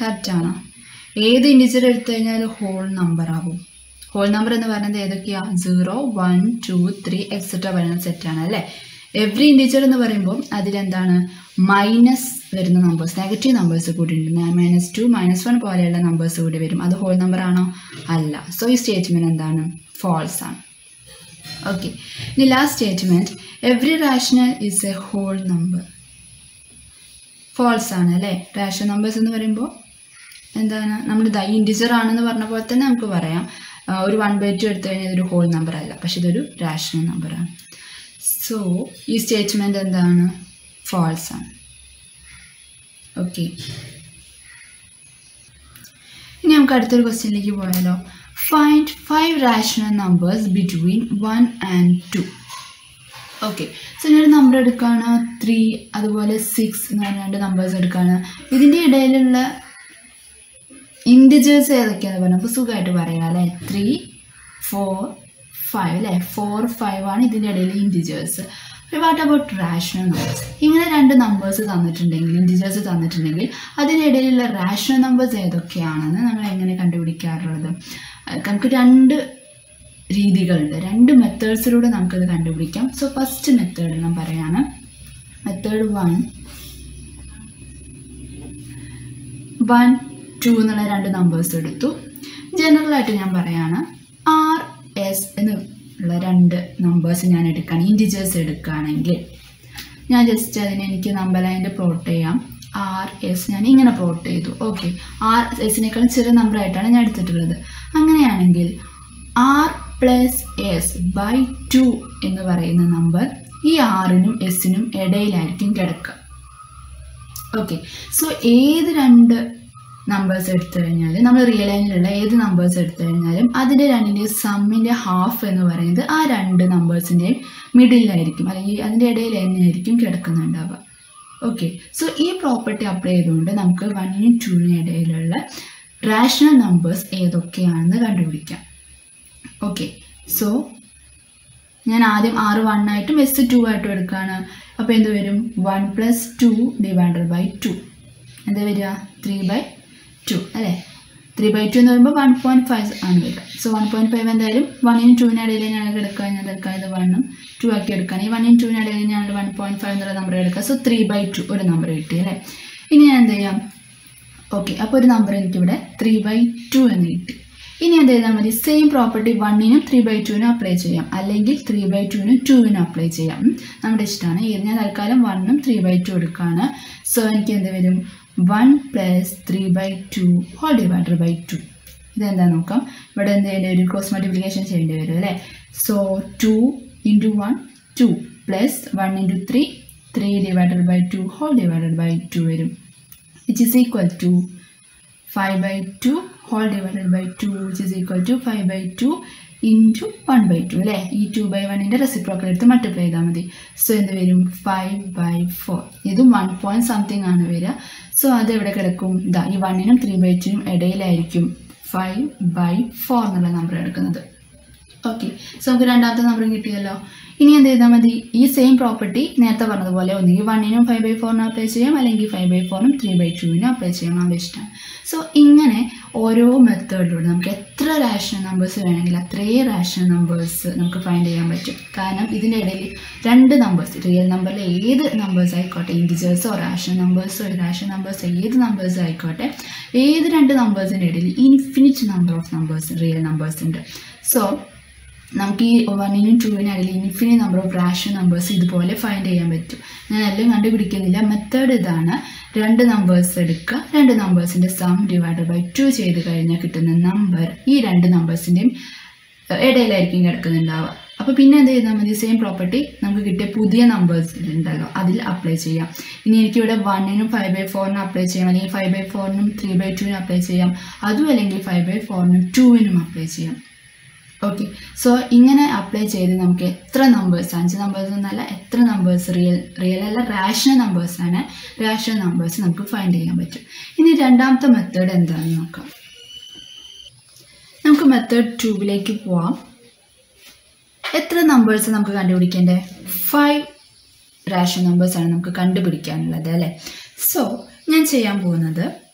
correct ആണോ? ഏത് ഇൻഡിജർ എടുത്തു കഴിഞ്ഞാൽ ഹോൾ നമ്പർ ആവും. ഹോൾ നമ്പർ എന്ന് പറയുന്നത് ഏതൊക്കെയാ? Zero one two three etcetera വരുന്ന സെറ്റാണ് അല്ലേ? എവറി ഇൻഡിജർ എന്ന് പറയുമ്പോൾ അതിലെന്താണ്? മൈനസ് വരുന്ന നമ്പേഴ്സ് നെഗറ്റീവ് നമ്പേഴ്സ് കൂടി ഉണ്ട്. മൈനസ് ടു മൈനസ് വൺ പോലെയുള്ള നമ്പേഴ്സ് കൂടി വരും. അത് ഹോൾ നമ്പർ ആണോ? അല്ല. സോ ഈ സ്റ്റേറ്റ്മെന്റ് എന്താണ്? ഫോൾസ് ആണ്. ഓക്കെ ഇനി last statement every rational is a whole number false ആണ് അല്ലേ? റാഷണൽ നമ്പേഴ്സ് എന്ന് പറയുമ്പോൾ എന്താണ് നമ്മൾ ഇതാ ഇൻഡിജർ ആണെന്ന് പറഞ്ഞ പോലെ തന്നെ നമുക്ക് പറയാം. ഒരു വൺ ബൈ ടു എടുത്തു കഴിഞ്ഞാൽ ഇതൊരു ഹോൾ നമ്പർ അല്ല പക്ഷെ ഇതൊരു റാഷണൽ നമ്പറാണ് സോ ഈ സ്റ്റേറ്റ്മെന്റ് എന്താണ്? ഫോൾസ് ആണ്. ഓക്കെ ഇനി നമുക്ക് അടുത്തൊരു ക്വസ്റ്റ്യനിലേക്ക് പോയാലോ. Find five rational numbers between one and two okay so ഞാനൊരു നമ്പർ എടുക്കുകയാണ് ത്രീ അതുപോലെ സിക്സ് എന്ന് പറഞ്ഞ രണ്ട് നമ്പേഴ്സ് എടുക്കുകയാണ് ഇതിന്റെ ഇടയിലുള്ള ഇൻഡിജേഴ്സ് പറഞ്ഞത് അപ്പൊ സുഖമായിട്ട് പറയാം അല്ലേ? ത്രീ ഫോർ ഫൈവ് അല്ലേ? ഫോർ ഫൈവ് ആണ് ഇതിന്റെ ഇടയിൽ integers what about rational numbers ഇങ്ങനെ രണ്ട് നമ്പേഴ്സ് തന്നിട്ടുണ്ടെങ്കിൽ ഇൻഡിജേഴ്സ് തന്നിട്ടുണ്ടെങ്കിൽ അതിനിടയിലുള്ള റാഷണൽ നമ്പേഴ്സ് ഏതൊക്കെയാണെന്ന് നമ്മൾ എങ്ങനെ കണ്ടുപിടിക്കാറുള്ളത്? നമുക്ക് രണ്ട് രീതികളുണ്ട്. രണ്ട് മെത്തേഡ്സിലൂടെ നമുക്കത് കണ്ടുപിടിക്കാം. സോ ഫസ്റ്റ് മെത്തേഡ് ഞാൻ പറയാണ്. മെത്തേഡ് വൺ വൺ ടു എന്നുള്ള രണ്ട് നമ്പേഴ്സ് എടുത്തു. ജനറലായിട്ട് ഞാൻ പറയാണ് ആർ എസ് എന്നുള്ള രണ്ട് നമ്പേഴ്സ് ഞാൻ എടുക്കുകയാണ് ഇന്റിജേഴ്സ് എടുക്കുകയാണെങ്കിൽ. ഞാൻ ജസ്റ്റ് അതിനെ എനിക്ക് നമ്പർ ലൈനിൽ പ്ലോട്ട് ചെയ്യാം. ആർ എസ് ഞാൻ ഇങ്ങനെ പ്ലോട്ട് ചെയ്തു. ഓക്കെ ആർ എസിനേക്കാളും ചെറിയ നമ്പറായിട്ടാണ് ഞാൻ എടുത്തിട്ടുള്ളത്. അങ്ങനെയാണെങ്കിൽ r plus s by two എന്ന് പറയുന്ന നമ്പർ ഈ ആറിനും എസിനും ഇടയിലായിരിക്കും കിടക്കുക. ഓക്കെ സോ ഏത് രണ്ട് നമ്പേഴ്സ് എടുത്തു കഴിഞ്ഞാൽ നമ്മൾ റിയൽ ലൈനിലുള്ള ഏത് നമ്പേഴ്സ് എടുത്തു കഴിഞ്ഞാലും അതിന്റെ രണ്ടിന്റെയും സമ്മിന്റെ ഹാഫ് എന്ന് പറയുന്നത് ആ രണ്ട് നമ്പേഴ്സിന്റെയും മിഡിലായിരിക്കും അല്ലെങ്കിൽ അതിന്റെ ഇടയിൽ തന്നെയായിരിക്കും കിടക്കുന്നുണ്ടാവുക. ഓക്കെ സോ ഈ പ്രോപ്പർട്ടി അപ്ലൈ ചെയ്തുകൊണ്ട് നമുക്ക് വണ്ണിനും ടൂവിനും ഇടയിലുള്ള റാഷണൽ നമ്പേഴ്സ് ഏതൊക്കെയാണെന്ന് കണ്ടുപിടിക്കാം. ഓക്കെ സോ ഞാൻ ആദ്യം ആറ് വൺ ആയിട്ടും എസ് ടു ആയിട്ടും എടുക്കുകയാണ്. അപ്പോൾ എന്ത് വരും? One plus two divided by two എന്താ വരിക? ത്രീ ബൈ ടു അല്ലേ? ത്രീ ബൈ ടു എന്ന് പറയുമ്പോൾ വൺ പോയിന്റ് ഫൈവ് ആണ് വരിക. സോ വൺ പോയിന്റ് ഫൈവ് എന്തായാലും വണ്ണിനും ടൂവിനും ഇടയിൽ ഞാൻ എടുക്കുക ഞാൻ എടുക്കുക ഇത് വണ്ണും ടു ആക്കി എടുക്കാൻ ഈ വണ്ണിനും ടൂവിനും ഇടയിൽ ഞാൻ വൺ പോയിന്റ് ഫൈവ് എന്നുള്ള നമ്പർ എടുക്കുക. സോ ത്രീ ബൈ ടു ഒരു നമ്പർ കിട്ടി അല്ലേ? ഇനി ഞാൻ എന്ത് ചെയ്യാം? ഓക്കെ അപ്പോൾ ഒരു നമ്പർ എനിക്കിവിടെ ത്രീ ബൈ ടു എന്ന് കിട്ടി. ഇനി എന്ത് ചെയ്താൽ മതി? സെയിം പ്രോപ്പർട്ടി വണ്ണിനും ത്രീ ബൈ ടുവിനും അപ്ലൈ ചെയ്യാം. അല്ലെങ്കിൽ ത്രീ ബൈ ടുവിനും ടുവിനും അപ്ലൈ ചെയ്യാം. നമ്മുടെ ഇഷ്ടമാണ്. ഞാൻ തൽക്കാലം വണ്ണും ത്രീ ബൈ ടു എടുക്കുകയാണ്. സോ എനിക്ക് എന്ത് വരും? One plus three by two whole divided by two ഇതെന്താ നോക്കാം? ഇവിടെ എന്തെങ്കിലും ഒരു ക്രോസ് മൾട്ടിപ്ലിക്കേഷൻ ചെയ്യേണ്ടി വരും അല്ലേ? So two into one two plus one into three three divided by two whole divided by two വരും. Which is equal to five by two whole divided by two which is equal to five by two into one by two അല്ലേ ഈ two by വണ്ണിന്റെ reciprocal എടുത്ത് multiply ചെയ്താൽ മതി. So എന്ത് വരും? Five by four ഇതും വൺ പോയിന്റ് സംതിങ് ആണ് വരിക. സോ അത് എവിടെ കിടക്കും? ഇതാ ഈ വണ്ണിനും ത്രീ ബൈ ടുവിനും ഇടയിലായിരിക്കും. ഫൈവ് ബൈ ഫോർ എന്നുള്ള നമ്പർ എടുക്കുന്നത്. ഓക്കെ സോ നമുക്ക് രണ്ടാമത്തെ നമ്പറും കിട്ടിയല്ലോ. ഇനി എന്ത് ചെയ്താൽ മതി? ഈ സെയിം പ്രോപ്പർട്ടി നേരത്തെ പറഞ്ഞതുപോലെ ഒന്നുകിൽ വണ്ണിനും ഫൈവ് ബൈ ഫോറിനും അപ്ലൈ ചെയ്യാം അല്ലെങ്കിൽ ഫൈവ് ബൈ ഫോറിനും ത്രീ ബൈ ടുവിനും അപ്ലൈ ചെയ്യാം. നമ്മുടെ ഇഷ്ടം. സോ ഇങ്ങനെ ഓരോ മെത്തേഡിലൂടെ നമുക്ക് എത്ര റാഷണൽ നമ്പേഴ്സ് വേണമെങ്കിൽ അത്രയും റാഷണൽ നമ്പേഴ്സ് നമുക്ക് ഫൈൻഡ് ചെയ്യാൻ പറ്റും. കാരണം ഇതിന്റെ ഇടയിൽ രണ്ട് നമ്പേഴ്സ് റിയൽ നമ്പറിലെ ഏത് നമ്പേഴ്സ് ആയിക്കോട്ടെ ഇൻഡിജേഴ്സോ റാഷണൽ നമ്പേഴ്സോ റാഷണൽ നമ്പേഴ്സ് ഏത് നമ്പേഴ്സ് ആയിക്കോട്ടെ ഏത് രണ്ട് നമ്പേഴ്സിന്റെ ഇടയിൽ infinite number of numbers real numbers ഉണ്ട്. സോ നമുക്ക് ഈ വണ്ണിനും ടൂവിനും ഇടയിൽ infinite number of rational numbers ഇതുപോലെ ഫൈൻഡ് ചെയ്യാൻ പറ്റും. ഞാൻ എല്ലാം കണ്ടുപിടിക്കുന്നില്ല. മെത്തേഡ് ഇതാണ്. രണ്ട് നമ്പേഴ്സ് എടുക്കുക. രണ്ട് നമ്പേഴ്സിന്റെ സം ഡിവൈഡ് ബൈ ടു ചെയ്ത് കഴിഞ്ഞാൽ കിട്ടുന്ന നമ്പർ ഈ രണ്ട് നമ്പേഴ്സിന്റെയും ഇടയിലായിരിക്കും കിടക്കുന്നുണ്ടാവുക. അപ്പോൾ പിന്നെ എന്ത് ചെയ്താൽ മതി? സെയിം പ്രോപ്പർട്ടി നമുക്ക് കിട്ടിയ പുതിയ നമ്പേഴ്സ് ഉണ്ടല്ലോ അതിൽ അപ്ലൈ ചെയ്യാം. ഇനി എനിക്കിവിടെ വണ്ണിനും ഫൈവ് ബൈ ഫോറിനും അപ്ലൈ ചെയ്യാം. അല്ലെങ്കിൽ ഫൈവ് ബൈ ഫോറിനും ത്രീ ബൈ ടുവിനും അപ്ലൈ ചെയ്യാം. അതും അല്ലെങ്കിൽ ഫൈവ് ബൈ ഫോറിനും ടുവിനും അപ്ലൈ ചെയ്യാം. ഓക്കെ സോ ഇങ്ങനെ അപ്ലൈ ചെയ്ത് നമുക്ക് എത്ര നമ്പേഴ്സ് അഞ്ച് നമ്പേഴ്സ് എന്നല്ല എത്ര നമ്പേഴ്സ് റിയൽ റിയൽ അല്ല റാഷണൽ നമ്പേഴ്സ് ആണ്. റാഷണൽ നമ്പേഴ്സ് നമുക്ക് ഫൈൻഡ് ചെയ്യാൻ പറ്റും. ഇനി രണ്ടാമത്തെ മെത്തേഡ് എന്താണെന്ന് നോക്കാം. നമുക്ക് മെത്തേഡ് ട്യൂബിലേക്ക് പോവാം. എത്ര നമ്പേഴ്സ് നമുക്ക് കണ്ടുപിടിക്കേണ്ടത് ഫൈവ് റാഷണൽ നമ്പേഴ്സാണ് നമുക്ക് കണ്ടുപിടിക്കാനുള്ളത് അല്ലേ? സോ ഞാൻ ചെയ്യാൻ പോകുന്നത്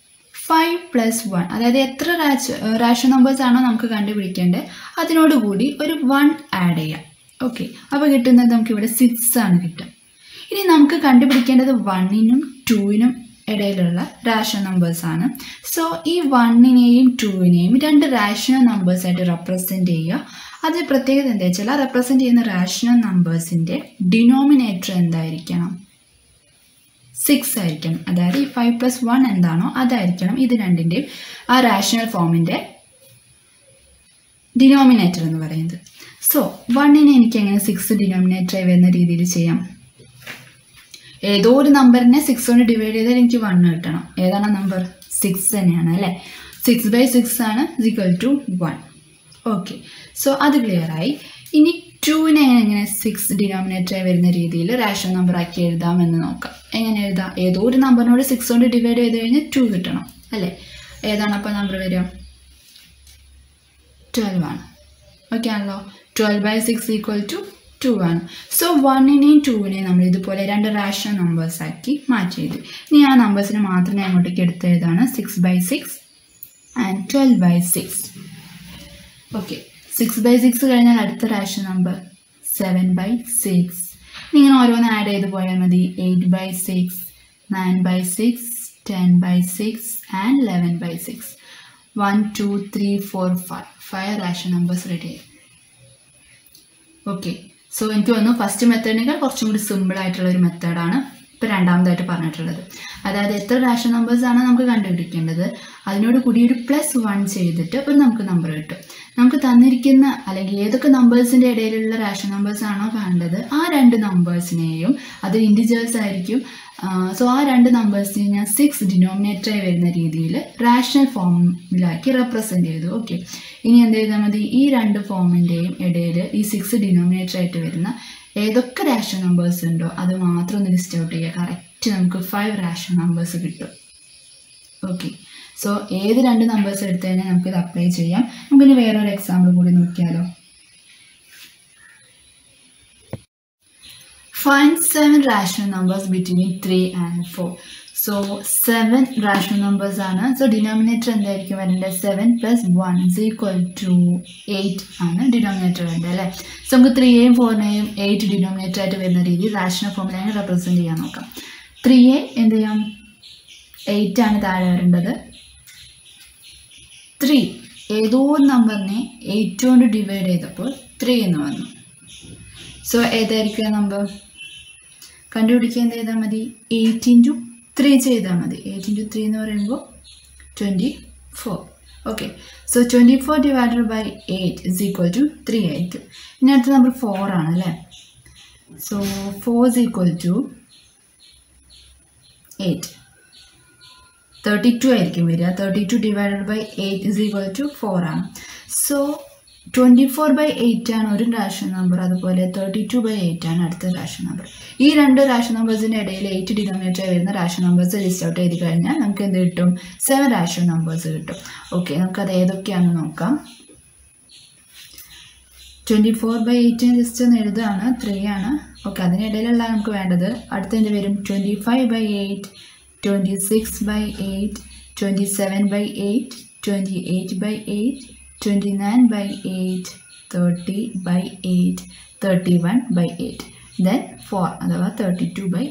ഫൈവ് പ്ലസ് വൺ അതായത് എത്ര റാഷ റാഷൻ നമ്പേഴ്സ് ആണോ നമുക്ക് കണ്ടുപിടിക്കേണ്ടത് അതിനോടുകൂടി ഒരു വൺ ആഡ് ചെയ്യാം. ഓക്കെ അപ്പോൾ കിട്ടുന്നത് നമുക്കിവിടെ സിക്സ് ആണ് കിട്ടുക. ഇനി നമുക്ക് കണ്ടുപിടിക്കേണ്ടത് വണ്ണിനും ടൂവിനും ഇടയിലുള്ള റാഷൻ നമ്പേഴ്സ് ആണ്. സോ ഈ വണ്ണിനെയും ടൂവിനെയും രണ്ട് റാഷണൽ നമ്പേഴ്സ് ആയിട്ട് റെപ്രസെന്റ് ചെയ്യുക. അതിൽ പ്രത്യേകത എന്താ വെച്ചാൽ റെപ്രസെന്റ് ചെയ്യുന്ന റാഷണൽ നമ്പേഴ്സിന്റെ ഡിനോമിനേറ്റർ എന്തായിരിക്കണം? സിക്സ് ആയിരിക്കണം. അതായത് ഈ ഫൈവ് പ്ലസ് വൺ എന്താണോ അതായിരിക്കണം ഇത് രണ്ടിന്റെയും ആ റാഷണൽ ഫോമിന്റെ ഡിനോമിനേറ്റർ എന്ന് പറയുന്നത്. സോ വണ്ണിനെ എനിക്ക് എങ്ങനെ സിക്സ് ഡിനോമിനേറ്ററായി വരുന്ന രീതിയിൽ ചെയ്യാം? ഏതോ ഒരു നമ്പറിനെ സിക്സ് കൊണ്ട് ഡിവൈഡ് ചെയ്താൽ എനിക്ക് വൺ കിട്ടണം. ഏതാണ് നമ്പർ സിക്സ് തന്നെയാണ് അല്ലേ? സിക്സ് ബൈ സിക്സ് ആണ് equal to one okay so അത് ക്ലിയർ ആയി. ഇനി ടുവിനെ എങ്ങനെ സിക്സ് ഡിനോമിനേറ്ററായി വരുന്ന രീതിയിൽ റാഷണൽ നമ്പർ ആക്കി എഴുതാം എന്ന് നോക്കാം. എങ്ങനെ എഴുതാം? ഏതോ ഒരു നമ്പറിനോട് സിക്സ് കൊണ്ട് ഡിവൈഡ് ചെയ്ത് കഴിഞ്ഞാൽ ടു കിട്ടണം അല്ലേ? ഏതാണ് അപ്പോൾ നമ്പർ വരിക? ട്വൽവ് ആണ്. ഓക്കെ ആണല്ലോ. Twelve by six equal to two ആണ്. സോ വണ്ണിനെയും ടുവിനെയും നമ്മൾ ഇതുപോലെ രണ്ട് റാഷണൽ നമ്പേഴ്സ് ആക്കി മാറ്റി എഴുതി. ഇനി ആ നമ്പേഴ്സിന് മാത്രമേ ഞാൻ എടുത്തെഴുതാണ് six by six and twelve by six okay six by six കഴിഞ്ഞാൽ അടുത്ത rational number seven by six ഇങ്ങനെ ഓരോന്ന് ആഡ് ചെയ്ത് പോയാൽ മതി. Eight by six nine by six ten by six and eleven by six one two three four five five rational numbers ready ആയി okay so എനിക്ക് തോന്നുന്നു ഫസ്റ്റ് മെത്തേഡിനേക്കാൾ കുറച്ചും കൂടി സിമ്പിൾ ആയിട്ടുള്ള ഒരു മെത്തേഡാണ് ഇപ്പോൾ രണ്ടാമതായിട്ട് പറഞ്ഞിട്ടുള്ളത്. അതായത് എത്ര റാഷൻ ആണ് നമുക്ക് കണ്ടുപിടിക്കേണ്ടത്? അതിനോട് കൂടി ഒരു പ്ലസ് വൺ ചെയ്തിട്ട് ഒരു നമുക്ക് നമ്പർ കിട്ടും. നമുക്ക് തന്നിരിക്കുന്ന അല്ലെങ്കിൽ ഏതൊക്കെ നമ്പേഴ്സിന്റെ ഇടയിലുള്ള റാഷൻ നമ്പേഴ്സ് ആണോ വേണ്ടത് ആ രണ്ട് നമ്പേഴ്സിനെയും അത് ഇൻഡിജേഴ്സ് ആയിരിക്കും. സോ ആ രണ്ട് നമ്പേഴ്സിനെ ഞാൻ സിക്സ് ഡിനോമിനേറ്ററായി വരുന്ന രീതിയിൽ റാഷണൽ ഫോമിലാക്കി റെപ്രസെന്റ് ചെയ്തു. ഓക്കെ ഇനി എന്ത് ചെയ്താൽ മതി? ഈ രണ്ട് ഫോമിന്റെയും ഇടയിൽ ഈ സിക്സ് ഡിനോമിനേറ്റർ ആയിട്ട് വരുന്ന ഏതൊക്കെ റാഷൻ നമ്പേഴ്സ് ഉണ്ടോ അത് മാത്രം ഒന്ന് ലിസ്റ്റ് ഔട്ട് ചെയ്യുക. കറക്റ്റ് നമുക്ക് ഫൈവ് റാഷൻ നമ്പേഴ്സ് കിട്ടും. ഓക്കെ സോ ഏത് രണ്ട് നമ്പേഴ്സ് എടുത്തു കഴിഞ്ഞാൽ നമുക്കിത് അപ്ലൈ ചെയ്യാം. നമുക്കിനി വേറൊരു എക്സാമ്പിൾ കൂടി നോക്കിയാലോ. Find seven rational numbers between 3 and 4. So, seven rational numbers ആണ്. സോ ഡിനോമിനേറ്റർ എന്തായിരിക്കും വരേണ്ടത്? Seven plus one is equal to eight ആണ് ഡിനോമിനേറ്റർ വേണ്ടത് അല്ലേ? സോ നമുക്ക് ത്രീയെയും ഫോറിനെയും എയ്റ്റ് ഡിനോമിനേറ്റർ ആയിട്ട് വരുന്ന രീതിയിൽ റാഷണൽ ഫോമിലാണ് റെപ്രസെന്റ് ചെയ്യാൻ നോക്കാം. ത്രീയെ എന്ത് ചെയ്യാം? എയ്റ്റ് ആണ് താഴെ വരേണ്ടത്. ത്രീ ഏതോ നമ്പറിനെ എയ്റ്റ് കൊണ്ട് ഡിവൈഡ് ചെയ്തപ്പോൾ ത്രീ എന്ന് വന്നു. സോ ഏതായിരിക്കും നമ്പർ കണ്ടുപിടിക്കുക എന്ത് ചെയ്താൽ മതി? എയ്റ്റ് ഇന്റു ത്രീ ചെയ്താൽ മതി. എയ്റ്റ് ഇന്റു ത്രീ എന്ന് പറയുമ്പോൾ twenty four okay so twenty four divided by eight is equal to three ആയിരിക്കും ഇനി അടുത്ത നമ്പർ ഫോർ ആണ് അല്ലേ? So four is equal to eight thirty two ആയിരിക്കും വരിക. Thirty two divided by eight is equal to four ആണ്. So twenty four by eight ആണ് ഒരു റാഷൻ നമ്പർ അതുപോലെ തേർട്ടി ടു ബൈ എയ്റ്റ് ആണ് അടുത്ത റാഷൻ നമ്പർ ഈ രണ്ട് റാഷൻ നമ്പേഴ്സിന്റെ ഇടയിൽ എയ്റ്റ് ഡിനോമിനേറ്റർ വരുന്ന റാഷൻ നമ്പേഴ്സ് ലിസ്റ്റ് ഔട്ട് ചെയ്ത് കഴിഞ്ഞാൽ നമുക്ക് എന്ത് കിട്ടും? സെവൻ റാഷൻ നമ്പേഴ്സ് കിട്ടും. ഓക്കെ നമുക്കത് ഏതൊക്കെയാണെന്ന് നോക്കാം. Twenty four by eight just ഒന്ന് എഴുതാണ് ത്രീ ആണ്. ഓക്കെ അതിനിടയിലുള്ള നമുക്ക് വേണ്ടത് അടുത്തതിന്റെ വരും? Twenty five by eight twenty six by eight twenty seven by eight twenty eight by eight twenty nine by eight thirty by eight thirty one by eight then four അഥവാ thirty two by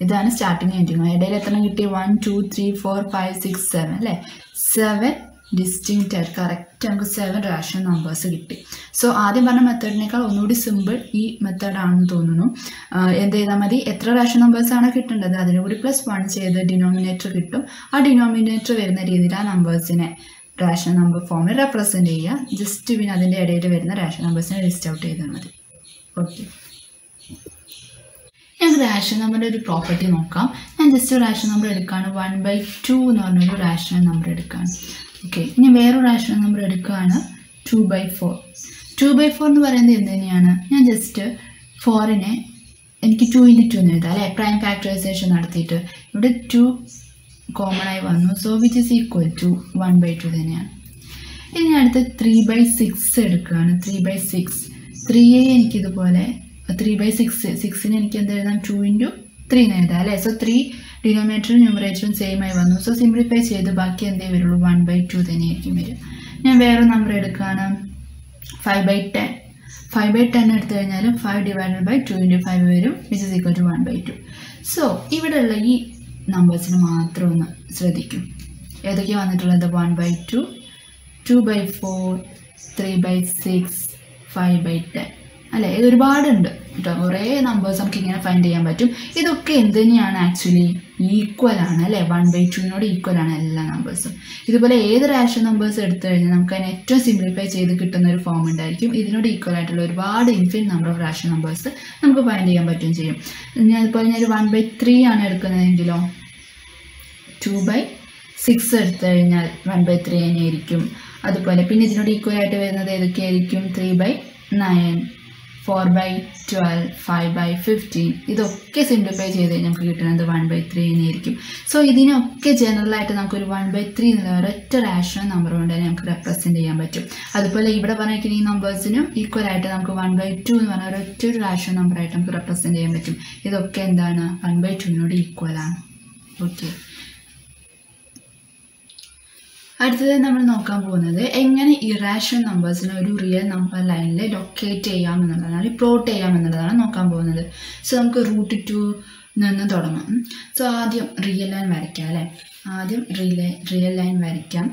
ഇതാണ് starting ending ഇടയിൽ എത്ര കിട്ടി? One two three four five six seven അല്ലേ? Seven distinct ആയിട്ട് correct നമുക്ക് seven ration numbers കിട്ടി. So ആദ്യം പറഞ്ഞ മെത്തേഡിനേക്കാൾ ഒന്നുകൂടി സിമ്പിൾ ഈ മെത്തേഡാണെന്ന് തോന്നുന്നു. എന്ത് ചെയ്താൽ മതി? എത്ര റാഷൻ നമ്പേഴ്സ് ആണ് കിട്ടേണ്ടത്? അതിനുകൂടി പ്ലസ് വൺ ചെയ്ത് ഡിനോമിനേറ്റർ കിട്ടും. ആ ഡിനോമിനേറ്റർ വരുന്ന രീതിയിൽ ആ നമ്പേഴ്സിനെ റാഷൻ നമ്പർ ഫോമിൽ റെപ്രസെന്റ് ചെയ്യുക. ജസ്റ്റ് പിന്നെ അതിന്റെ ഇടയിൽ വരുന്ന റേഷൻ നമ്പേഴ്സിനെ ലിസ്റ്റ് ഔട്ട് ചെയ്താൽ മതി. ഓക്കെ ഞങ്ങൾക്ക് റേഷൻ നമ്പറിന്റെ ഒരു പ്രോപ്പർട്ടി നോക്കാം. ഞാൻ ജസ്റ്റ് റേഷൻ നമ്പർ എടുക്കുകയാണ്. വൺ ബൈ ടു എന്ന് പറഞ്ഞൊരു റേഷൻ നമ്പർ എടുക്കുകയാണ്. ഓക്കെ ഇനി വേറൊരു റേഷൻ നമ്പർ എടുക്കുകയാണ്. Two by four two by four എന്ന് പറയുന്നത് എന്ത് തന്നെയാണ്? ഞാൻ ജസ്റ്റ് ഫോറിനെ എനിക്ക് ടു ഇന്റു ടു എന്ന് എഴുതാം. അല്ലേ? പ്രൈം ഫാക്ടറൈസേഷൻ നടത്തിയിട്ട്. ഇവിടെ ടു കോമൺ ആയി വന്നു. So which is equal to one by two തന്നെയാണ്. ഇനി അടുത്ത് ത്രീ ബൈ സിക്സ് എടുക്കുകയാണ്. ത്രീ ബൈ സിക്സ് ത്രീയെ എനിക്കിതുപോലെ ത്രീ ബൈ സിക്സ് സിക്സിന് എനിക്ക് എന്ത് എഴുതാം? ടു ഇന്റു ത്രീ എന്ന് എഴുതാം അല്ലേ? സോ ത്രീ ഡിനോമിനേറ്ററും ന്യൂമറേറ്ററും സെയിം ആയി വന്നു. സോ സിംപ്ലിഫൈ ചെയ്ത് ബാക്കി എന്തേ വരുള്ളൂ? വൺ ബൈ ടു തന്നെയായിരിക്കും വരിക. ഞാൻ വേറെ നമ്പർ എടുക്കുകയാണ്. Five by ten five by ten എടുത്തു കഴിഞ്ഞാൽ five divided by two into five വരും. Which is equal to one by two so ഇവിടെയുള്ള ഈ നമ്പേഴ്സിന് മാത്രം ഒന്ന് ശ്രദ്ധിക്കും. ഏതൊക്കെയാണ് വന്നിട്ടുള്ളത്? One by two two by four three by six five by ten അല്ലേ? ഇത് ഒരുപാടുണ്ട്. കേട്ടോ കുറേ നമ്പേഴ്സ് നമുക്ക് ഇങ്ങനെ ഫൈൻഡ് ചെയ്യാൻ പറ്റും. ഇതൊക്കെ എന്ത് തന്നെയാണ് ആക്ച്വലി ഈക്വൽ ആണ് അല്ലേ? വൺ ബൈ ടുവിനോട് ഈക്വൽ ആണ് എല്ലാ നമ്പേഴ്സും ഇതുപോലെ ഏത് റാഷൻ നമ്പേഴ്സ് എടുത്തു കഴിഞ്ഞാൽ നമുക്ക് അതിനെ ഏറ്റവും സിംപ്ലിഫൈ ചെയ്ത് കിട്ടുന്ന ഒരു ഫോം ഉണ്ടായിരിക്കും. ഇതിനോട് ഈക്വൽ ആയിട്ടുള്ള ഒരുപാട് infinite number of rational numbers നമുക്ക് ഫൈൻഡ് ചെയ്യാൻ പറ്റും ചെയ്യും. ഞാൻ അതുപോലെ ഞാൻ ഒരു വൺ ബൈ ത്രീ ആണ് എടുക്കുന്നതെങ്കിലോ? ടു ബൈ സിക്സ് എടുത്തു കഴിഞ്ഞാൽ വൺ ബൈ ത്രീ തന്നെയായിരിക്കും. അതുപോലെ പിന്നെ ഇതിനോട് ഈക്വൽ ആയിട്ട് വരുന്നത് ഏതൊക്കെയായിരിക്കും? Three by nine four by twelve five by fifteen ഇതൊക്കെ സിംപ്ലിഫൈ ചെയ്ത് നമുക്ക് കിട്ടുന്നത് വൺ ബൈ ത്രീ എന്നായിരിക്കും സോ ഇതിനൊക്കെ ജനറലായിട്ട് നമുക്കൊരു വൺ ബൈ ത്രീ എന്നുള്ള ഒരൊറ്റ റാഷണൽ നമ്പർ കൊണ്ട് തന്നെ നമുക്ക് റെപ്രസെന്റ് ചെയ്യാൻ പറ്റും. അതുപോലെ ഇവിടെ പറഞ്ഞിരിക്കുന്ന ഈ നമ്പേഴ്സിനും ഈക്വൽ ആയിട്ട് നമുക്ക് വൺ ബൈ ടു എന്ന് പറഞ്ഞ ഒരൊറ്റ ഒരു റാഷണൽ നമ്പറായിട്ട് നമുക്ക് റെപ്രസെന്റ് ചെയ്യാൻ പറ്റും. ഇതൊക്കെ എന്താണ്? വൺ ബൈ ടുവിനോട് ഈക്വൽ ആണ്. ഓക്കെ അടുത്തത് നമ്മൾ നോക്കാൻ പോകുന്നത് എങ്ങനെ ഇറാഷണൽ നമ്പേഴ്സിനെ ഒരു റിയൽ നമ്പർ ലൈനിൽ ലൊക്കേറ്റ് ചെയ്യാം എന്നുള്ളതാണ് പ്ലോട്ട് ചെയ്യാം എന്നുള്ളതാണ് നോക്കാൻ പോകുന്നത്. സോ നമുക്ക് റൂട്ട് ടു നിന്ന് തുടങ്ങാം. സോ ആദ്യം റിയൽ ലൈൻ വരയ്ക്കാം അല്ലേ? ആദ്യം റിയൽ റിയൽ ലൈൻ വരയ്ക്കാം.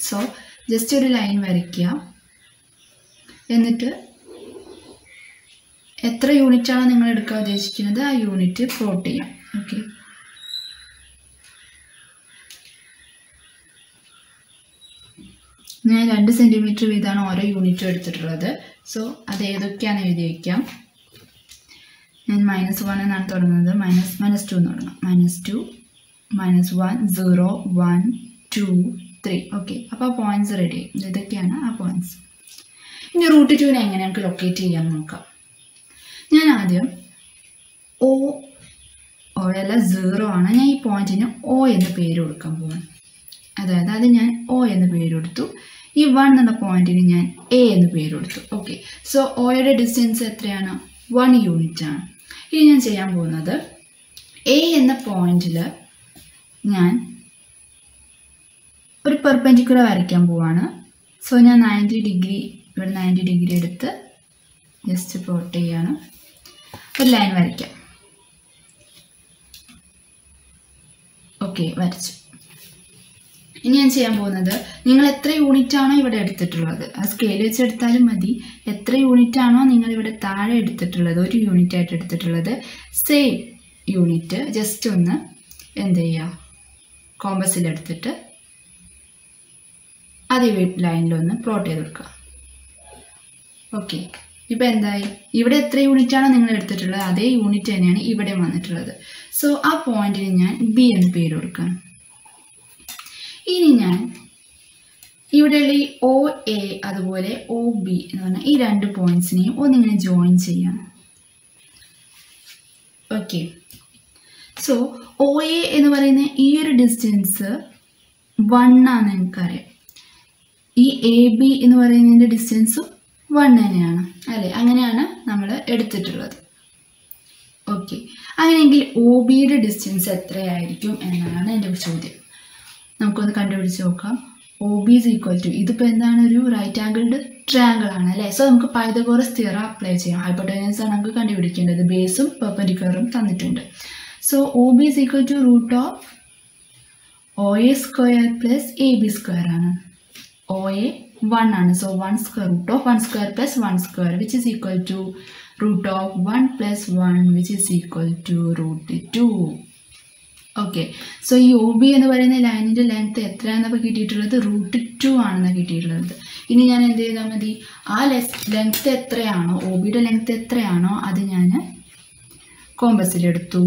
സോ ജസ്റ്റ് ഒരു ലൈൻ വരയ്ക്കുക. എന്നിട്ട് എത്ര യൂണിറ്റാണ് നിങ്ങൾ എടുക്കാൻ ഉദ്ദേശിക്കുന്നത്? ആ യൂണിറ്റ് പ്ലോട്ട് ചെയ്യാം. ഓക്കെ ഞാൻ രണ്ട് സെന്റിമീറ്റർ വീതമാണ് ഓരോ യൂണിറ്റും എടുത്തിട്ടുള്ളത്. സോ അത് ഏതൊക്കെയാണ് എഴുതി വയ്ക്കാം ഞാൻ മൈനസ് വൺ എന്നാണ് തുടങ്ങുന്നത്. മൈനസ് മൈനസ് ടു എന്ന് തുടങ്ങാം. Minus two minus one zero one two three okay അപ്പോൾ ആ പോയിന്റ്സ് റെഡി ആയി ഇതൊക്കെയാണ് ആ പോയിന്റ്സ് ഇനി റൂട്ട് ടുവിനെ എങ്ങനെ നമുക്ക് ലൊക്കേറ്റ് ചെയ്യാൻ നോക്കാം. ഞാൻ ആദ്യം ഓ അല്ല സീറോ ആണ്. ഞാൻ ഈ പോയിന്റിന് ഒ എന്ന് പേര് കൊടുക്കാൻ പോവാണ്. അതായത് അത് ഞാൻ ഒ എന്ന് പേര് കൊടുത്തു. ഈ വൺ എന്ന പോയിന്റിന് ഞാൻ എ എന്ന് പേര് കൊടുത്തു. ഓക്കെ സോ ഒയുടെ ഡിസ്റ്റൻസ് എത്രയാണ്? വൺ യൂണിറ്റ് ആണ്. ഇനി ഞാൻ ചെയ്യാൻ പോകുന്നത് എ എന്ന പോയിന്റിൽ ഞാൻ ഒരു പെർപെൻഡിക്കുലർ വരയ്ക്കാൻ പോവാണ്. സോ ഞാൻ നയന്റി ഡിഗ്രി ഇവിടെ നയന്റി ഡിഗ്രി എടുത്ത് ജസ്റ്റ് പ്ലോട്ട് ചെയ്യാണ്. ഒരു ലൈൻ വരയ്ക്കാം. ഓക്കെ വരച്ചു. ഇനി ഞാൻ ചെയ്യാൻ പോകുന്നത് നിങ്ങൾ എത്ര യൂണിറ്റ് ആണോ ഇവിടെ എടുത്തിട്ടുള്ളത്? ആ സ്കെയിൽ വെച്ച് എടുത്താലും മതി. എത്ര യൂണിറ്റ് ആണോ നിങ്ങൾ ഇവിടെ താഴെ എടുത്തിട്ടുള്ളത്? ഒരു യൂണിറ്റ് ആയിട്ട് എടുത്തിട്ടുള്ളത്. സെയിം യൂണിറ്റ് ജസ്റ്റ് ഒന്ന് എന്ത് ചെയ്യുക കോമ്പസിൽ എടുത്തിട്ട് അതേ ലൈനിലൊന്ന് പ്ലോട്ട് ചെയ്ത് കൊടുക്കുക. ഓക്കെ ഇപ്പം എന്തായി? ഇവിടെ എത്ര യൂണിറ്റ് ആണോ നിങ്ങൾ എടുത്തിട്ടുള്ളത്? അതേ യൂണിറ്റ് തന്നെയാണ് ഇവിടെ വന്നിട്ടുള്ളത്. സോ ആ പോയിന്റിന് ഞാൻ ബി എന്ന് പേര് കൊടുക്കാം. ഇനി ഞാൻ ഇവിടെയുള്ള ഈ ഒ എ അതുപോലെ ഒ ബി എന്ന് പറഞ്ഞാൽ ഈ രണ്ട് പോയിന്റ്സിനെയും ഒന്നിങ്ങനെ ജോയിൻ ചെയ്യാം. ഓക്കെ സോ ഒ എ എന്ന് പറയുന്ന ഈ ഒരു ഡിസ്റ്റൻസ് വൺ ആണ് എനിക്കറിയാം. ഈ എ ബി എന്ന് പറയുന്നതിന്റെ ഡിസ്റ്റൻസ് വൺ തന്നെയാണ്. അല്ലേ? അങ്ങനെയാണ് നമ്മൾ എടുത്തിട്ടുള്ളത്. ഓക്കെ അങ്ങനെയെങ്കിൽ ഒ ബിയുടെ ഡിസ്റ്റൻസ് എത്രയായിരിക്കും എന്നാണ് എന്റെ ചോദ്യം. നമുക്കൊന്ന് കണ്ടുപിടിച്ച് നോക്കാം. O B is equal to ഇതിപ്പോൾ എന്താണ് ഒരു റൈറ്റ് ആംഗിൾഡ് ട്രയാങ്കിൾ ആണ് അല്ലേ? സോ നമുക്ക് പൈതഗോറസ് തിയറ അപ്ലൈ ചെയ്യാം. ഹൈപ്പോട്ടൈനസ് ആണ് നമുക്ക് കണ്ടുപിടിക്കേണ്ടത്. ബേസും പെർപെൻഡിക്കുലറും തന്നിട്ടുണ്ട്. So O B is equal to root of O A square plus A B square ആണ്. ഒ എ വൺ ആണ്. So one square root of one square plus one square which is equal to root of one plus one which is equal to root two okay so ഈ O B എന്ന് പറയുന്ന ലൈനിന്റെ length എത്രയാണെന്നപ്പോൾ കിട്ടിയിട്ടുള്ളത്? Root two ആണെന്ന് കിട്ടിയിട്ടുള്ളത്. ഇനി ഞാൻ എന്ത് ചെയ്താൽ മതി? ആ ലെങ്ത് എത്രയാണോ ഒ ബിയുടെ ലെങ്ത് എത്രയാണോ അത് ഞാൻ കോമ്പസിലെടുത്തു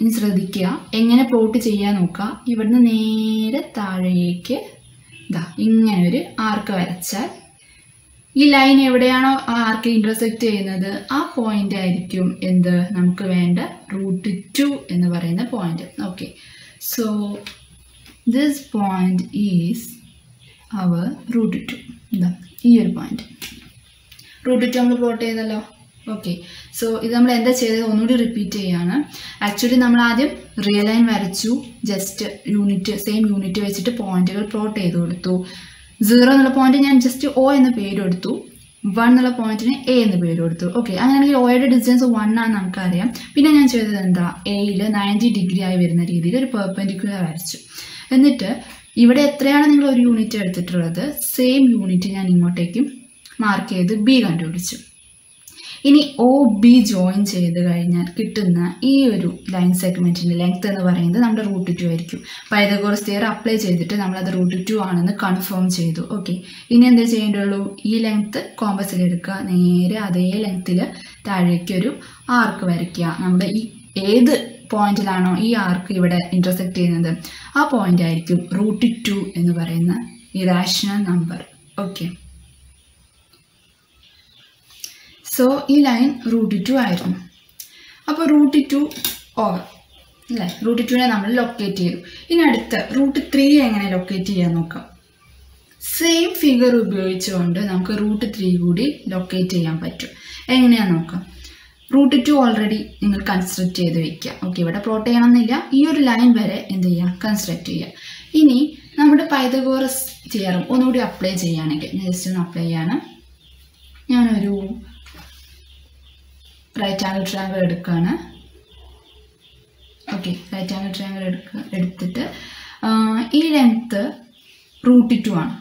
ഇനി ശ്രദ്ധിക്കുക. എങ്ങനെ പ്ലോട്ട് ചെയ്യാൻ നോക്കുക? ഇവിടുന്ന് നേരെ താഴേക്ക് ഇതാ ഇങ്ങനെ ഒരു ആർക്ക് വരച്ചാൽ ഈ ലൈൻ എവിടെയാണോ ആ ആർക്ക് ഇന്റർസെക്ട് ചെയ്യുന്നത് ആ പോയിന്റ് ആയിരിക്കും എന്ത്? നമുക്ക് വേണ്ട റൂട്ട് ടു എന്ന് പറയുന്ന point okay so this point is our root two എന്താ ഈ ഒരു പോയിന്റ് റൂട്ട് ടു നമ്മൾ പ്ലോട്ട് ചെയ്തല്ലോ ഓക്കെ സോ ഇത് നമ്മൾ എന്താ ചെയ്തത്? ഒന്നുകൂടി റിപ്പീറ്റ് ചെയ്യാണ്. ആക്ച്വലി നമ്മൾ ആദ്യം റിയൽ ലൈൻ വരച്ചു. ജസ്റ്റ് യൂണിറ്റ് സെയിം യൂണിറ്റ് വെച്ചിട്ട് പോയിന്റുകൾ പ്ലോട്ട് ചെയ്ത് കൊടുത്തു. സീറോ എന്നുള്ള പോയിന്റ് ഞാൻ ജസ്റ്റ് ഒ എന്ന പേര് എടുത്തു വൺ എന്നുള്ള പോയിന്റിന് എ എന്ന് പേര് കൊടുത്തു ഓക്കെ അങ്ങനെയാണെങ്കിൽ ഒയുടെ ഡിസ്റ്റൻസ് വൺ ആണെന്ന് നമുക്കറിയാം. പിന്നെ ഞാൻ ചെയ്തത് എന്താ? എയിൽ നയന്റി ഡിഗ്രി ആയി വരുന്ന രീതിയിൽ ഒരു പെർപെൻഡിക്കുലർ വരച്ചു. എന്നിട്ട് ഇവിടെ എത്രയാണ് നിങ്ങൾ ഒരു യൂണിറ്റ് എടുത്തിട്ടുള്ളത്? സെയിം യൂണിറ്റ് ഞാൻ ഇങ്ങോട്ടേക്കും മാർക്ക് ചെയ്ത് ബി കണ്ടുപിടിച്ചു. ഇനി ഒ ബി ജോയിൻ ചെയ്ത് കഴിഞ്ഞാൽ കിട്ടുന്ന ഈ ഒരു ലൈൻ സെഗ്മെന്റിന്റെ ലെങ്ത് എന്ന് പറയുന്നത് നമ്മുടെ റൂട്ട് ടു ആയിരിക്കും. പൈതഗോറസ് തിയർ അപ്ലൈ ചെയ്തിട്ട് നമ്മളത് റൂട്ട് ടു ആണെന്ന് കൺഫേം ചെയ്തു. ഓക്കെ ഇനി എന്താ ചെയ്യേണ്ടുള്ളൂ? ഈ ലെങ്ത്ത് കോമ്പസിൽ എടുക്കുക. നേരെ അതേ ലെങ്ത്തിൽ താഴേക്ക് ഒരു ആർക്ക് വരയ്ക്കുക. നമ്മുടെ ഈ ഏത് പോയിന്റിലാണോ ഈ ആർക്ക് ഇവിടെ ഇന്റർസെക്റ്റ് ചെയ്യുന്നത്? ആ പോയിന്റ് ആയിരിക്കും റൂട്ട് ടു എന്ന് പറയുന്ന ഇറാഷണൽ നമ്പർ ഓക്കെ സോ ഈ ലൈൻ റൂട്ട് ടു ആയിരുന്നു. അപ്പോൾ റൂട്ട് ടു ഓവർ അല്ലേ? റൂട്ട് ടുവിനെ നമ്മൾ ലൊക്കേറ്റ് ചെയ്തു. ഇനി അടുത്ത റൂട്ട് ത്രീ എങ്ങനെ ലൊക്കേറ്റ് ചെയ്യാൻ നോക്കാം? സെയിം ഫിഗർ ഉപയോഗിച്ചുകൊണ്ട് നമുക്ക് റൂട്ട് ത്രീ കൂടി ലൊക്കേറ്റ് ചെയ്യാൻ പറ്റും. എങ്ങനെയാന്ന് നോക്കാം? റൂട്ട് ടു ഓൾറെഡി നിങ്ങൾ കൺസ്ട്രക്ട് ചെയ്ത് വെക്കുക. ഓക്കെ ഇവിടെ പ്ലോട്ട് ചെയ്യണമെന്നില്ല. ഈ ഒരു ലൈൻ വരെ എന്ത് ചെയ്യുക? കൺസ്ട്രക്ട് ചെയ്യുക. ഇനി നമ്മുടെ പൈതഗോറസ് ചെയ്യാറും ഒന്നുകൂടി അപ്ലൈ ചെയ്യുകയാണെങ്കിൽ ഞാൻ ജസ്റ്റ് ഒന്ന് അപ്ലൈ ചെയ്യാണ്. ഞാനൊരു റൈറ്റ് ആംഗിൾ ട്രയാങ്കിൾ എടുക്കുകയാണ് ഓക്കെ റൈറ്റ് ആംഗിൾ ട്രയാങ്കിൾ എടുക്കുക എടുത്തിട്ട് ഈ ലെങ്ത്ത് റൂട്ട് ടു ആണ്.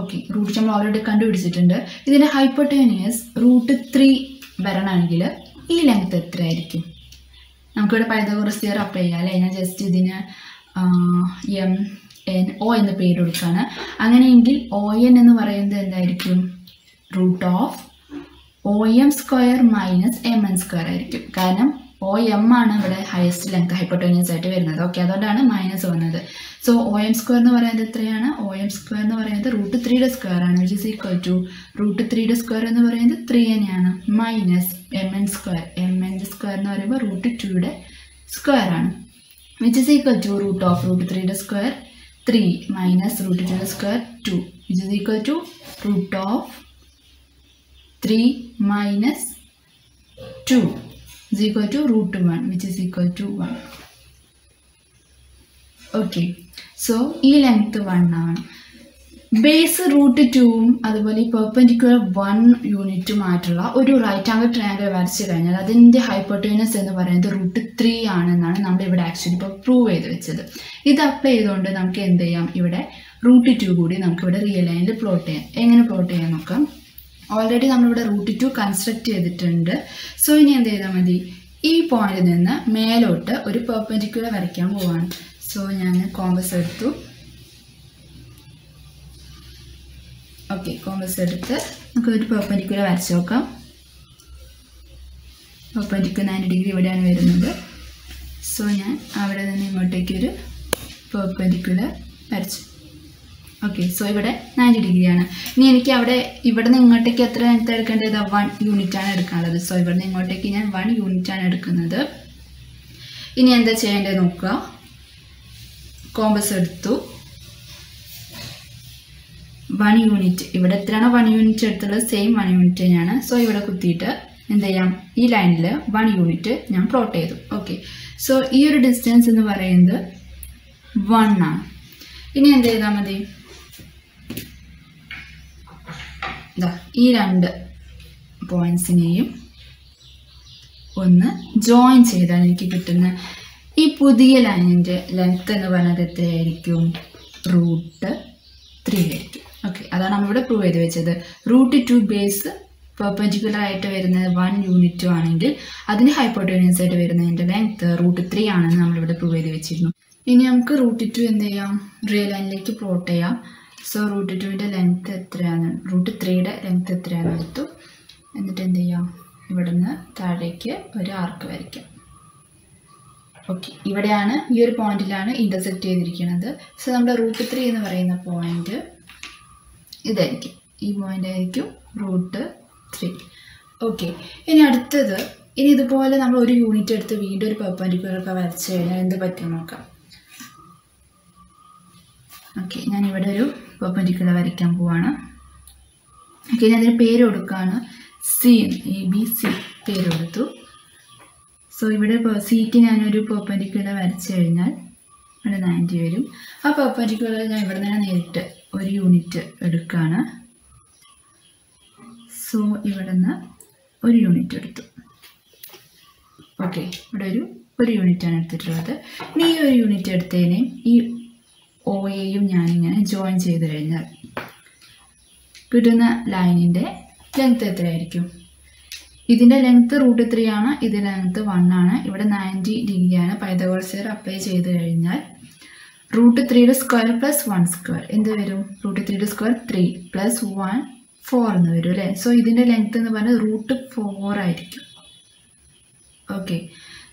ഓക്കെ റൂട്ട് നമ്മൾ ഓൾറെഡി കണ്ടുപിടിച്ചിട്ടുണ്ട്. ഇതിന്റെ ഹൈപ്പോട്ടേനിയസ് റൂട്ട് ത്രീ വരണമെങ്കിൽ ഈ ലെങ്ത്ത് എത്രയായിരിക്കും? നമുക്കിവിടെ പൈതഗോറസ് തിയർ അപ്ലൈ ചെയ്യാം അല്ലേ? ഞാൻ ജസ്റ്റ് ഇതിന് എം എൻ ഒ എന്ന് പേര് കൊടുക്കുകയാണ് അങ്ങനെയെങ്കിൽ ഒ എൻ എന്ന് പറയുന്നത് എന്തായിരിക്കും? Root of O M square minus M N square ആയിരിക്കും. കാരണം ഒ എം ആണ് ഇവിടെ ഹയസ്റ്റ് ലെങ്ത് ഹൈപ്പോട്ടോനിയസ് ആയിട്ട് വരുന്നത്. ഓക്കെ അതുകൊണ്ടാണ് മൈനസ് വന്നത്. സോ ഒ എം സ്ക്വയർ എന്ന് പറയുന്നത് എത്രയാണ്? ഒ എം സ്ക്വയർ എന്ന് പറയുന്നത് റൂട്ട് ത്രീയുടെ സ്ക്വയർ ആണ് which is equal to root ത്രീയുടെ സ്ക്വയർ എന്ന് പറയുന്നത് ത്രീ തന്നെയാണ് minus M N square M N square എന്ന് പറയുമ്പോൾ റൂട്ട് ടുയുടെ സ്ക്വയർ ആണ്. Which is equal to root of root ത്രീയുടെ square three minus root ടുയുടെ square two which is equal to root of 3 minus 2 is equal to root 1 which is equal to 1 okay so ഈ length one ആണ്. Base root ടുവും അതുപോലെ ഈ perpendicular one യൂണിറ്റും ആയിട്ടുള്ള ഒരു right angle triangle വരച്ചു കഴിഞ്ഞാൽ അതിന്റെ ഹൈപ്പോട്ടേനസ് എന്ന് പറയുന്നത് റൂട്ട് ത്രീ ആണെന്നാണ് നമ്മൾ ഇവിടെ ആക്ച്വലി ഇപ്പോൾ പ്രൂവ് ചെയ്ത് വെച്ചത്. ഇത് അപ്ലൈ ചെയ്തുകൊണ്ട് നമുക്ക് എന്ത് ചെയ്യാം? ഇവിടെ റൂട്ട് ടു കൂടി നമുക്ക് ഇവിടെ റിയൽ ലൈനിൽ പ്ലോട്ട് ചെയ്യാം. എങ്ങനെ പ്ലോട്ട് ചെയ്യാൻ നോക്കാം? ഓൾറെഡി നമ്മളിവിടെ റൂട്ട് ടു കൺസ്ട്രക്ട് ചെയ്തിട്ടുണ്ട്. സോ ഇനി എന്ത് ചെയ്താൽ മതി? ഈ പോയിന്റിൽ നിന്ന് മേലോട്ട് ഒരു പെർപെൻഡിക്കുലർ വരയ്ക്കാൻ പോവാണ്. സോ ഞാൻ കോമ്പസ് എടുത്തു. ഓക്കെ കോമ്പസ് എടുത്ത് നമുക്ക് ഒരു പെർപെൻഡിക്കുലർ വരച്ച് നോക്കാം. പെർപെൻഡിക്കുലർ നയന്റി ഡിഗ്രി ഇവിടെയാണ് വരുന്നത്. സോ ഞാൻ അവിടെ നിന്ന് ഇങ്ങോട്ടേക്ക് ഒരു പെർപെൻഡിക്കുലർ വരച്ചു. ഓക്കെ സോ ഇവിടെ നയന്റി ഡിഗ്രിയാണ് ഇനി എനിക്ക് അവിടെ ഇവിടെ നിന്ന് ഇങ്ങോട്ടേക്ക് എത്ര നേരത്തെ എടുക്കേണ്ടത്? വൺ യൂണിറ്റ് ആണ് എടുക്കാനുള്ളത്. സോ ഇവിടെ നിന്ന് ഇങ്ങോട്ടേക്ക് ഞാൻ വൺ യൂണിറ്റ് ആണ് എടുക്കുന്നത്. ഇനി എന്താ ചെയ്യേണ്ടത് നോക്കുക. കോമ്പസ് എടുത്തു. വൺ യൂണിറ്റ് ഇവിടെ എത്രയാണോ വൺ യൂണിറ്റ് എടുത്തുള്ളത്? സെയിം വൺ യൂണിറ്റ് തന്നെയാണ്. സോ ഇവിടെ കുത്തിയിട്ട് എന്ത് ചെയ്യാം? ഈ ലൈനിൽ വൺ യൂണിറ്റ് ഞാൻ പ്ലോട്ട് ചെയ്തു. ഓക്കെ സോ ഈ ഒരു ഡിസ്റ്റൻസ് എന്ന് പറയുന്നത് വൺ ആണ്. ഇനി എന്ത് ചെയ്താൽ മതി? ഇതാ ഈ രണ്ട് പോയിന്റ്സിനെയും ഒന്ന് ജോയിൻ ചെയ്താൽ എനിക്ക് കിട്ടുന്ന ഈ പുതിയ ലൈനിന്റെ ലെങ്ത് എന്ന് പറയുന്നത് എത്രയായിരിക്കും? റൂട്ട് ത്രീ ആയിരിക്കും. ഓക്കെ അതാണ് നമ്മളിവിടെ പ്രൂവ് ചെയ്ത് വെച്ചത്. റൂട്ട് ടു ബേസ് പെർപെൻഡിക്കുലർ ആയിട്ട് വരുന്നത് വൺ യൂണിറ്റ് ആണെങ്കിൽ അതിന് ഹൈപ്പോട്ടോണിയസ് ആയിട്ട് വരുന്നതിന്റെ ലെങ്ത് റൂട്ട് ത്രീ ആണെന്ന് നമ്മളിവിടെ പ്രൂവ് ചെയ്ത് വെച്ചിരുന്നു. ഇനി നമുക്ക് റൂട്ട് ടു എന്ത് ചെയ്യാം? റിയൽ ലൈനിലേക്ക് പ്ലോട്ട് ചെയ്യാം. സോ റൂട്ട് ടുവിന്റെ ലെങ്ത് എത്രയാണ്? റൂട്ട് ത്രീയുടെ ലെങ്ത് എത്രയാണ് എടുത്തു? എന്നിട്ട് എന്ത് ചെയ്യാം? ഇവിടുന്ന് താഴേക്ക് ഒരു ആർക്ക് വരയ്ക്കാം. ഓക്കെ ഇവിടെയാണ് ഈ ഒരു പോയിന്റിലാണ് ഇന്റർസെക്റ്റ് ചെയ്തിരിക്കുന്നത്. സോ നമ്മുടെ റൂട്ട് ത്രീ എന്ന് പറയുന്ന പോയിന്റ് ഇതായിരിക്കും. ഈ പോയിന്റ് ആയിരിക്കും റൂട്ട് ത്രീ ഓക്കെ ഇനി അടുത്തത് ഇനി ഇതുപോലെ നമ്മൾ ഒരു യൂണിറ്റ് എടുത്ത് വീണ്ടും ഒരു പെർപ്പൻഡിക്കുലറൊക്കെ വരച്ച് കഴിഞ്ഞാൽ എന്ത് പറ്റും നോക്കാം. ഓക്കെ ഞാനിവിടെ ഒരു പെർപ്പൻഡിക്കുലർ വരയ്ക്കാൻ പോവാണ്. ഓക്കെ ഞാൻ അതിന് പേര് കൊടുക്കുകയാണ് സി എ ബി സി പേര് കൊടുത്തു. സോ ഇവിടെ സിക്ക് ഞാനൊരു പെർപ്പൻഡിക്കുലർ വരച്ചു കഴിഞ്ഞാൽ ഇവിടെ നയന്റി വരും. ആ പെർപ്പൻഡിക്കുലർ ഞാൻ ഇവിടെ നിന്ന് നേരിട്ട് ഒരു യൂണിറ്റ് എടുക്കുകയാണ് സോ ഇവിടെ നിന്ന് ഒരു യൂണിറ്റ് എടുത്തു. ഓക്കെ ഇവിടെ ഒരു ഒരു യൂണിറ്റാണ് എടുത്തിട്ടുള്ളത്. ഇനി ഈ ഒരു യൂണിറ്റ് എടുത്തതിനെയും ഈ ഒ എയും ഞാനിങ്ങനെ ജോയിൻ ചെയ്ത് കഴിഞ്ഞാൽ കിട്ടുന്ന ലൈനിന്റെ ലെങ്ത് എത്രയായിരിക്കും? ഇതിന്റെ ലെങ്ത്ത് റൂട്ട് ത്രീ ആണ് ഇതിന്റെ ലെങ്ത്ത് വൺ ആണ്. ഇവിടെ നയന്റി ഡിഗ്രി ആണ്. പൈതകോൾസിയർ അപ്ലൈ ചെയ്ത് കഴിഞ്ഞാൽ റൂട്ട് ത്രീയുടെ സ്ക്വയർ പ്ലസ് വൺ സ്ക്വയർ എന്ത് വരും? റൂട്ട് ത്രീയുടെ square three plus one four എന്ന് വരും അല്ലേ? സോ ഇതിന്റെ ലെങ്ത്ത് എന്ന് പറഞ്ഞാൽ റൂട്ട് ഫോർ ആയിരിക്കും. ഓക്കെ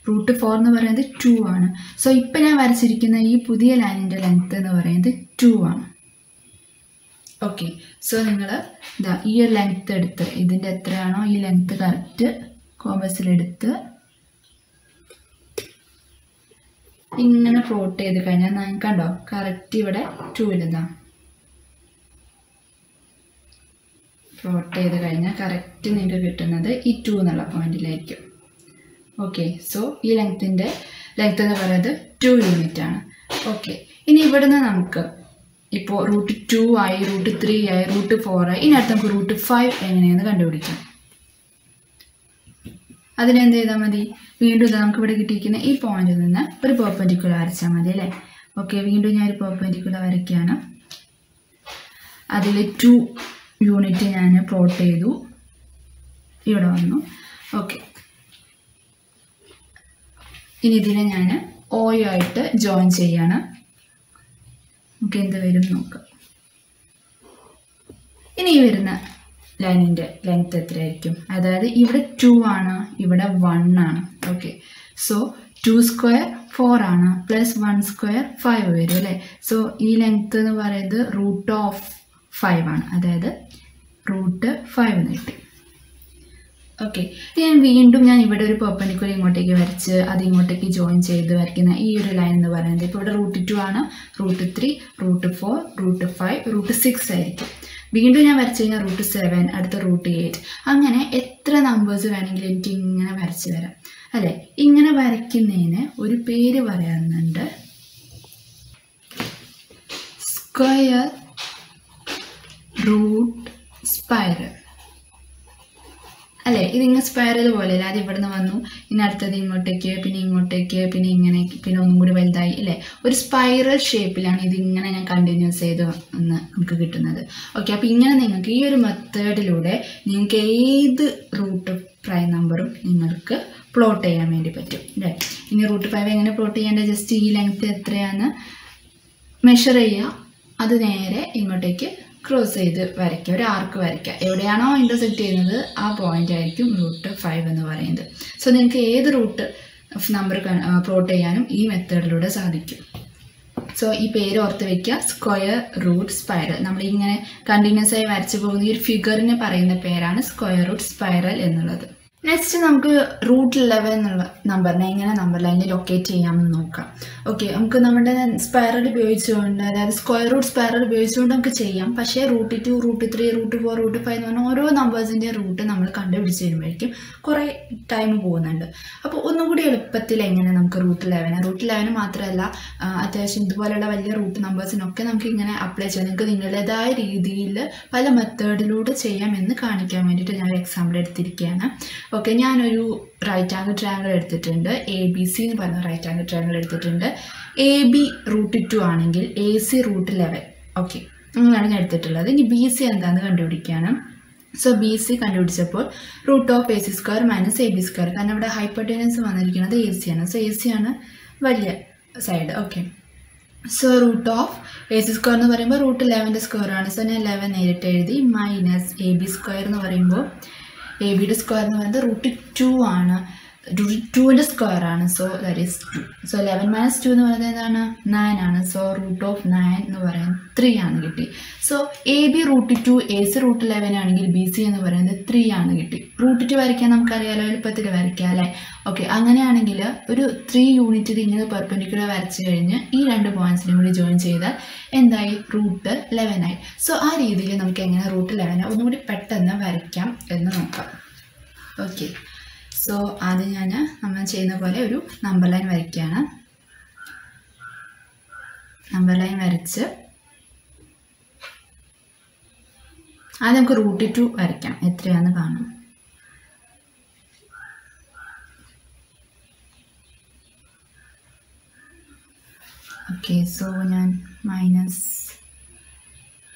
റൂട്ട് ഫോർ എന്ന് പറയുന്നത് ടു ആണ്. സോ ഇപ്പം ഞാൻ വരച്ചിരിക്കുന്ന ഈ പുതിയ ലൈനിന്റെ ലെങ്ത് എന്ന് പറയുന്നത് ടു ആണ്. ഓക്കെ സോ നിങ്ങൾ ഇതാ ഈ ഒരു ലെങ്ത് എടുത്ത് ഇതിന്റെ എത്രയാണോ ഈ ലെങ്ത് കറക്റ്റ് കോമ്പസിലെടുത്ത് ഇങ്ങനെ പ്ലോട്ട് ചെയ്ത് കഴിഞ്ഞാൽ നിങ്ങൾക്ക് കണ്ടോ? കറക്റ്റ് ഇവിടെ ടൂവിലിതാ പ്ലോട്ട് ചെയ്ത് കഴിഞ്ഞാൽ കറക്റ്റ് നിങ്ങൾക്ക് കിട്ടുന്നത് ഈ ടു എന്നുള്ള പോയിന്റിലായിരിക്കും ഓക്കെ സോ ഈ ലെങ്ത്തിന്റെ ലെങ്ത് എന്ന് പറയുന്നത് ടു യൂണിറ്റ് ആണ്. ഓക്കെ ഇനി ഇവിടുന്ന് നമുക്ക് ഇപ്പോൾ റൂട്ട് ടു ആയി റൂട്ട് ത്രീ ആയി റൂട്ട് ഫോർ ആയി ഇനി അടുത്ത് നമുക്ക് റൂട്ട് ഫൈവ് എങ്ങനെയെന്ന് കണ്ടുപിടിക്കാം. അതിനെന്ത് ചെയ്താൽ മതി? വീണ്ടും ഇത് നമുക്ക് ഇവിടെ കിട്ടിയിരിക്കുന്ന ഈ പോയിന്റിൽ നിന്ന് ഒരു പോപ്പന്റിക്കുല വരച്ചാൽ മതി അല്ലേ? ഓക്കെ വീണ്ടും ഞാൻ ഒരു പോപ്പന്റിക്കുല വരയ്ക്കുകയാണ്. അതിൽ ടു യൂണിറ്റ് ഞാൻ പ്ലോട്ട് ചെയ്തു. ഇവിടെ വന്നു. ഓക്കെ ഇനി ഇതിനെ ഞാൻ ഓയോ ആയിട്ട് ജോയിൻ ചെയ്യാണ്. നമുക്ക് എന്ത് വരും നോക്കാം. ഇനി ഈ വരുന്ന ലൈനിന്റെ ലെങ്ത് എത്രയായിരിക്കും? അതായത് ഇവിടെ ടു ആണ് ഇവിടെ വൺ ആണ്. Okay so two square four ആണ്. പ്ലസ് വൺ സ്ക്വയർ ഫൈവ് വരും അല്ലേ? സോ ഈ ലെങ്ത് എന്ന് പറയുന്നത് റൂട്ട് ഓഫ് ഫൈവ് ആണ്. അതായത് റൂട്ട് ഫൈവ് എന്ന് കിട്ടി. ഓക്കെ ഞാൻ വീണ്ടും ഞാൻ ഇവിടെ ഒരു പെർപ്പനിക്കുലർ ഇങ്ങോട്ടേക്ക് വരച്ച് അത് ഇങ്ങോട്ടേക്ക് ജോയിൻ ചെയ്ത് വരയ്ക്കുന്ന ഈ ഒരു ലൈൻ എന്ന് പറയുന്നത് ഇപ്പോൾ ഇവിടെ റൂട്ട് ടു ആണ്. Root three root four root five root six ആയിരിക്കും. വീണ്ടും ഞാൻ വരച്ചു കഴിഞ്ഞാൽ റൂട്ട് സെവൻ അടുത്ത റൂട്ട് എയ്റ്റ് അങ്ങനെ എത്ര നമ്പേഴ്സ് വേണമെങ്കിലും എനിക്ക് ഇങ്ങനെ വരച്ച് തരാം. അല്ലേ? ഇങ്ങനെ വരയ്ക്കുന്നതിന് ഒരു പേര് പറയുന്നുണ്ട് സ്ക്വയർ റൂട്ട് സ്പൈറൽ അല്ലേ? ഇതിങ്ങനെ സ്പൈറൽ പോലെ അല്ലേ? അത് ഇവിടുന്ന് വന്നു. ഇനി അടുത്തത് ഇങ്ങോട്ടേക്ക് പിന്നെ ഇങ്ങോട്ടേക്ക് പിന്നെ ഇങ്ങനെ പിന്നെ ഒന്നും കൂടി വലുതായി അല്ലേ? ഒരു സ്പൈറൽ ഷേപ്പിലാണ് ഇതിങ്ങനെ ഞാൻ കണ്ടിന്യൂസ് ചെയ്ത് ഒന്ന് നമുക്ക് കിട്ടുന്നത്. ഓക്കെ അപ്പോൾ ഇങ്ങനെ നിങ്ങൾക്ക് ഈ ഒരു മെത്തേഡിലൂടെ നിങ്ങൾക്ക് ഏത് റൂട്ട് പ്രൈം നമ്പറും നിങ്ങൾക്ക് പ്ലോട്ട് ചെയ്യാൻ വേണ്ടി പറ്റും അല്ലേ? ഇനി റൂട്ട് ഫൈവ് എങ്ങനെ പ്ലോട്ട് ചെയ്യേണ്ടത് ജസ്റ്റ് ഈ ലെങ്ത് എത്രയാണ്? മെഷർ ചെയ്യുക. അത് നേരെ ഇങ്ങോട്ടേക്ക് ക്രോസ് ചെയ്ത് വരയ്ക്കുക. ഒരു ആർക്ക് വരയ്ക്കുക. എവിടെയാണോ ഇന്റർസെക്റ്റ് ചെയ്യുന്നത് ആ പോയിന്റ് ആയിരിക്കും റൂട്ട് ഫൈവ് എന്ന് പറയുന്നത്. സോ നിങ്ങൾക്ക് ഏത് റൂട്ട് നമ്പർ പ്ലോട്ട് ചെയ്യാനും ഈ മെത്തേഡിലൂടെ സാധിക്കും. സോ ഈ പേര് ഓർത്ത് വെക്കുക. സ്ക്വയർ റൂട്ട് സ്പൈറൽ നമ്മൾ ഇങ്ങനെ കണ്ടിന്യൂസ് ആയി വരച്ചു പോകുന്ന ഈ ഒരു ഫിഗറിന് പറയുന്ന പേരാണ് സ്ക്വയർ റൂട്ട് സ്പൈറൽ എന്നുള്ളത്. നെക്സ്റ്റ് നമുക്ക് റൂട്ട് ലെവൻ എന്നുള്ള നമ്പറിനെ എങ്ങനെ നമ്പർ ലൈനിൽ ലൊക്കേറ്റ് ചെയ്യാമെന്ന് നോക്കാം. ഓക്കെ നമുക്ക് നമ്മുടെ സ്പൈറൽ ഉപയോഗിച്ചുകൊണ്ട് അതായത് സ്ക്വയർ റൂട്ട് സ്പൈറൽ ഉപയോഗിച്ചുകൊണ്ട് നമുക്ക് ചെയ്യാം. പക്ഷേ root two root three root four root five എന്ന് പറഞ്ഞാൽ ഓരോ നമ്പേഴ്സിന്റെ റൂട്ട് നമ്മൾ കണ്ടുപിടിച്ച് വരുമ്പോഴേക്കും കുറേ ടൈം പോകുന്നുണ്ട്. അപ്പോൾ ഒന്നും കൂടി എളുപ്പത്തിൽ എങ്ങനെ നമുക്ക് റൂട്ട് ലെവന് റൂട്ട് ലെവന് മാത്രമല്ല അത്യാവശ്യം ഇതുപോലെയുള്ള വലിയ റൂട്ട് നമ്പേഴ്സിനൊക്കെ നമുക്ക് ഇങ്ങനെ അപ്ലൈ ചെയ്യാം. നിങ്ങൾക്ക് നിങ്ങളുടേതായ രീതിയിൽ പല മെത്തേഡിലൂടെ ചെയ്യാം എന്ന് കാണിക്കാൻ വേണ്ടിയിട്ട് ഞാൻ ഒരു എക്സാമ്പിൾ എടുത്തിരിക്കുകയാണ്. ഓക്കെ ഞാനൊരു റൈറ്റ് ആംഗിൾ ട്രയാങ്കിൾ എടുത്തിട്ടുണ്ട്. എ ബി സി എന്ന് പറയുന്ന റൈറ്റ് ആംഗിൾ ട്രയാങ്കിൾ എടുത്തിട്ടുണ്ട്. എ ബി റൂട്ട് ടു ആണെങ്കിൽ A C root eleven okay അങ്ങനെയാണ് ഞാൻ എടുത്തിട്ടുള്ളത്. ഇനി ബി സി എന്താണെന്ന് കണ്ടുപിടിക്കുകയാണ് so B C കണ്ടുപിടിച്ചപ്പോൾ root of A C square minus A B square കാരണം ഇവിടെ ഹൈപ്പർട്ടനൻസ് വന്നിരിക്കുന്നത് എ സി ആണ്. സോ എ സി ആണ് വലിയ side okay so root of A C square എന്ന് പറയുമ്പോൾ റൂട്ട് ലെവന്റെ സ്ക്വയർ ആണ്. സോ ഞാൻ ലെവൻ നേരിട്ട് എഴുതി. മൈനസ് എ ബി സ്ക്വയർ എന്ന് പറയുമ്പോൾ എ ബിയുടെ സ്ക്വയർ എന്ന് പറയുന്നത് റൂട്ട് ടു ആണ്. ടുവിന്റെ സ്ക്വയർ ആണ്. So that is two so eleven minus two എന്ന് പറയുന്നത് എന്താണ് നയൻ ആണ്. സോ റൂട്ട് ഓഫ് നയൻ എന്ന് പറയുന്നത് ത്രീ ആണ് കിട്ടി. So A B root two A C root eleven ആണെങ്കിൽ ബി സി എന്ന് പറയുന്നത് ത്രീ ആണ് കിട്ടി. റൂട്ട് ടു വരയ്ക്കാൻ നമുക്കറിയാലോ എളുപ്പത്തിൽ വരയ്ക്കാം അല്ലേ? ഓക്കെ അങ്ങനെയാണെങ്കിൽ ഒരു ത്രീ യൂണിറ്റ് ഇങ്ങനെ പെർപെൻഡിക്കുലർ വരച്ച് കഴിഞ്ഞ് ഈ രണ്ട് പോയിന്റ്സിനും കൂടി ജോയിൻ ചെയ്താൽ എന്തായി? റൂട്ട് ലെവൻ ആയി. സോ ആ രീതിയിൽ നമുക്ക് എങ്ങനെ റൂട്ട് ലെവൻ ഒന്നുകൂടി പെട്ടെന്ന് വരയ്ക്കാം എന്ന് നോക്കാം. ഓക്കെ സോ ആദ്യം ഞാൻ നമ്മൾ ചെയ്യുന്ന പോലെ ഒരു നമ്പർ ലൈൻ വരയ്ക്കുകയാണ്. നമ്പർ ലൈൻ വരച്ച് ആദ്യം നമുക്ക് റൂട്ട് ടു വരയ്ക്കാം. എത്രയാണെന്ന് കാണാം ഓക്കെ സോ ഞാൻ minus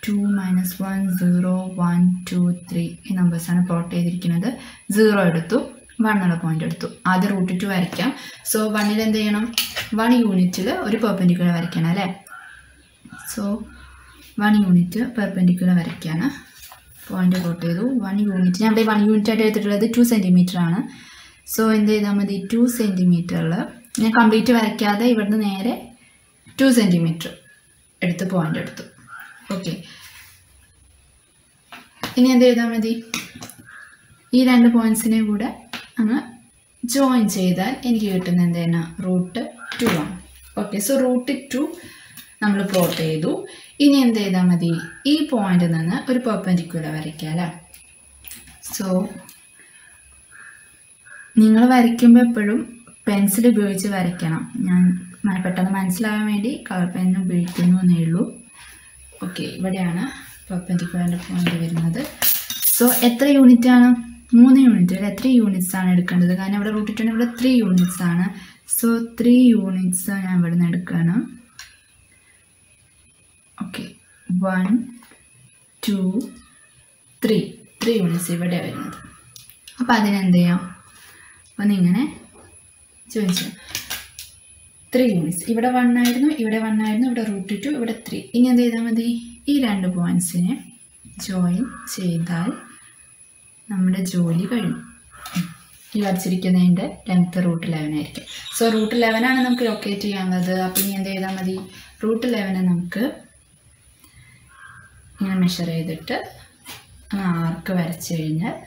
two minus one zero one two three ഈ നമ്പേഴ്സാണ് പ്ലോട്ട് ചെയ്തിരിക്കുന്നത്. സീറോ എടുത്തു. വൺ എന്നുള്ള പോയിന്റ് എടുത്തു. ആദ്യം റൂട്ട് ടു വരയ്ക്കാം. സോ വണ്ണിൽ എന്ത് ചെയ്യണം വൺ യൂണിറ്റിൽ ഒരു പെർപെൻഡിക്കുലർ വരയ്ക്കണം അല്ലേ? സോ വൺ യൂണിറ്റ് പെർപെൻഡിക്കുലർ വരയ്ക്കുകയാണ് പോയിന്റ് റൂട്ട് ചെയ്തു. വൺ യൂണിറ്റ് ഞാൻ ഇവിടെ വൺ യൂണിറ്റ് ആയിട്ട് എടുത്തിട്ടുള്ളത് ടു സെന്റിമീറ്റർ ആണ്. സോ എന്ത് ചെയ്താൽ മതി? ടു സെന്റിമീറ്ററിൽ ഞാൻ കംപ്ലീറ്റ് വരയ്ക്കാതെ ഇവിടുന്ന് നേരെ ടു സെന്റിമീറ്റർ എടുത്ത് പോയിന്റ് എടുത്തു. ഓക്കെ ഇനി എന്ത് ചെയ്താൽ മതി? ഈ രണ്ട് പോയിന്റ്സിനെ കൂടെ അങ്ങ് ജോയിൻ ചെയ്താൽ എനിക്ക് കിട്ടുന്ന എന്താണ് റൂട്ട് ടു ആണ്. ഓക്കെ സോ റൂട്ട് ടു നമ്മൾ പ്ലോട്ട് ചെയ്തു. ഇനി എന്ത് ചെയ്താൽ മതി? ഈ പോയിന്റിൽ നിന്ന് ഒരു പെർപ്പൻഡിക്കുലർ വരയ്ക്കുക അല്ലേ? സോ നിങ്ങൾ വരയ്ക്കുമ്പോൾ എപ്പോഴും പെൻസിൽ ഉപയോഗിച്ച് വരയ്ക്കണം. ഞാൻ പെട്ടെന്ന് മനസ്സിലാവാൻ വേണ്ടി കളർ പെൻ ഉപയോഗിക്കുന്നു എന്നേ ഉള്ളൂ. ഓക്കെ ഇവിടെയാണ് പെർപ്പൻഡിക്കുലറിന്റെ പോയിന്റ് വരുന്നത്. സോ എത്ര യൂണിറ്റാണ് മൂന്ന് യൂണിറ്റ് അല്ലെ ത്രീ യൂണിറ്റ്സ് ആണ് എടുക്കേണ്ടത്? കാരണം ഇവിടെ റൂട്ട് ഇട്ടുണ്ട് ഇവിടെ ത്രീ യൂണിറ്റ്സ് ആണ്. സോ ത്രീ യൂണിറ്റ്സ് ഞാൻ ഇവിടെ നിന്ന് എടുക്കുകയാണ് okay one two three three units ഇവിടെ വരുന്നത്. അപ്പോൾ അതിനെന്ത് ചെയ്യാം? ഒന്ന് ഇങ്ങനെ ചോദിച്ചു. Three units. ഇവിടെ വൺ ആയിരുന്നു ഇവിടെ വൺ ആയിരുന്നു ഇവിടെ റൂട്ട് ടു ഇവിടെ ത്രീ ഇനി എന്ത് ചെയ്താൽ മതി? ഈ രണ്ട് പോയിന്റ്സിനെ ജോയിൻ ചെയ്താൽ നമ്മുടെ ജോലി കഴിഞ്ഞു ഈ വരച്ചിരിക്കുന്നതിന്റെ ലെങ്ത്ത് റൂട്ട് ലെവൻ ആയിരിക്കും. സോ റൂട്ട് ലെവനാണ് നമുക്ക് ലൊക്കേറ്റ് ചെയ്യാവുന്നത് അപ്പം ഇനി എന്ത് ചെയ്താൽ മതി? റൂട്ട് ലെവനെ നമുക്ക് ഇങ്ങനെ മെഷർ ചെയ്തിട്ട് ആർക്ക് വരച്ച് കഴിഞ്ഞാൽ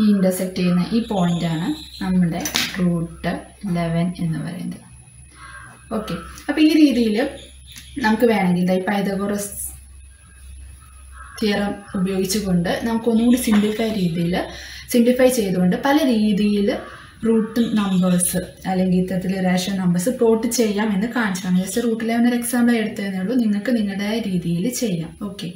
ഈ ഇന്റർസെക്റ്റ് ചെയ്യുന്ന ഈ പോയിന്റാണ് നമ്മുടെ റൂട്ട് ലെവൻ എന്ന് പറയുന്നത്. ഓക്കെ അപ്പോൾ ഈ രീതിയിൽ നമുക്ക് വേണമെങ്കിൽ ഈ പൈതഗോറസ് തിയറം ഉപയോഗിച്ചുകൊണ്ട് നമുക്ക് ഒന്നുകൂടി സിംപ്ലിഫൈ രീതിയിൽ സിംപ്ലിഫൈ ചെയ്തുകൊണ്ട് പല രീതിയിൽ റൂട്ട് നമ്പേഴ്സ് അല്ലെങ്കിൽ ഇത്തരത്തിൽ റേഷൻ നമ്പേഴ്സ് പ്ലോട്ട് ചെയ്യാം എന്ന് കാണിച്ചതാണ് ജസ്റ്റ് റൂട്ട് ലെവൻ ഒരു എക്സാമ്പിൾ എടുത്തതേ ഉള്ളൂ. നിങ്ങൾക്ക് നിങ്ങളുടേതായ രീതിയിൽ ചെയ്യാം. ഓക്കെ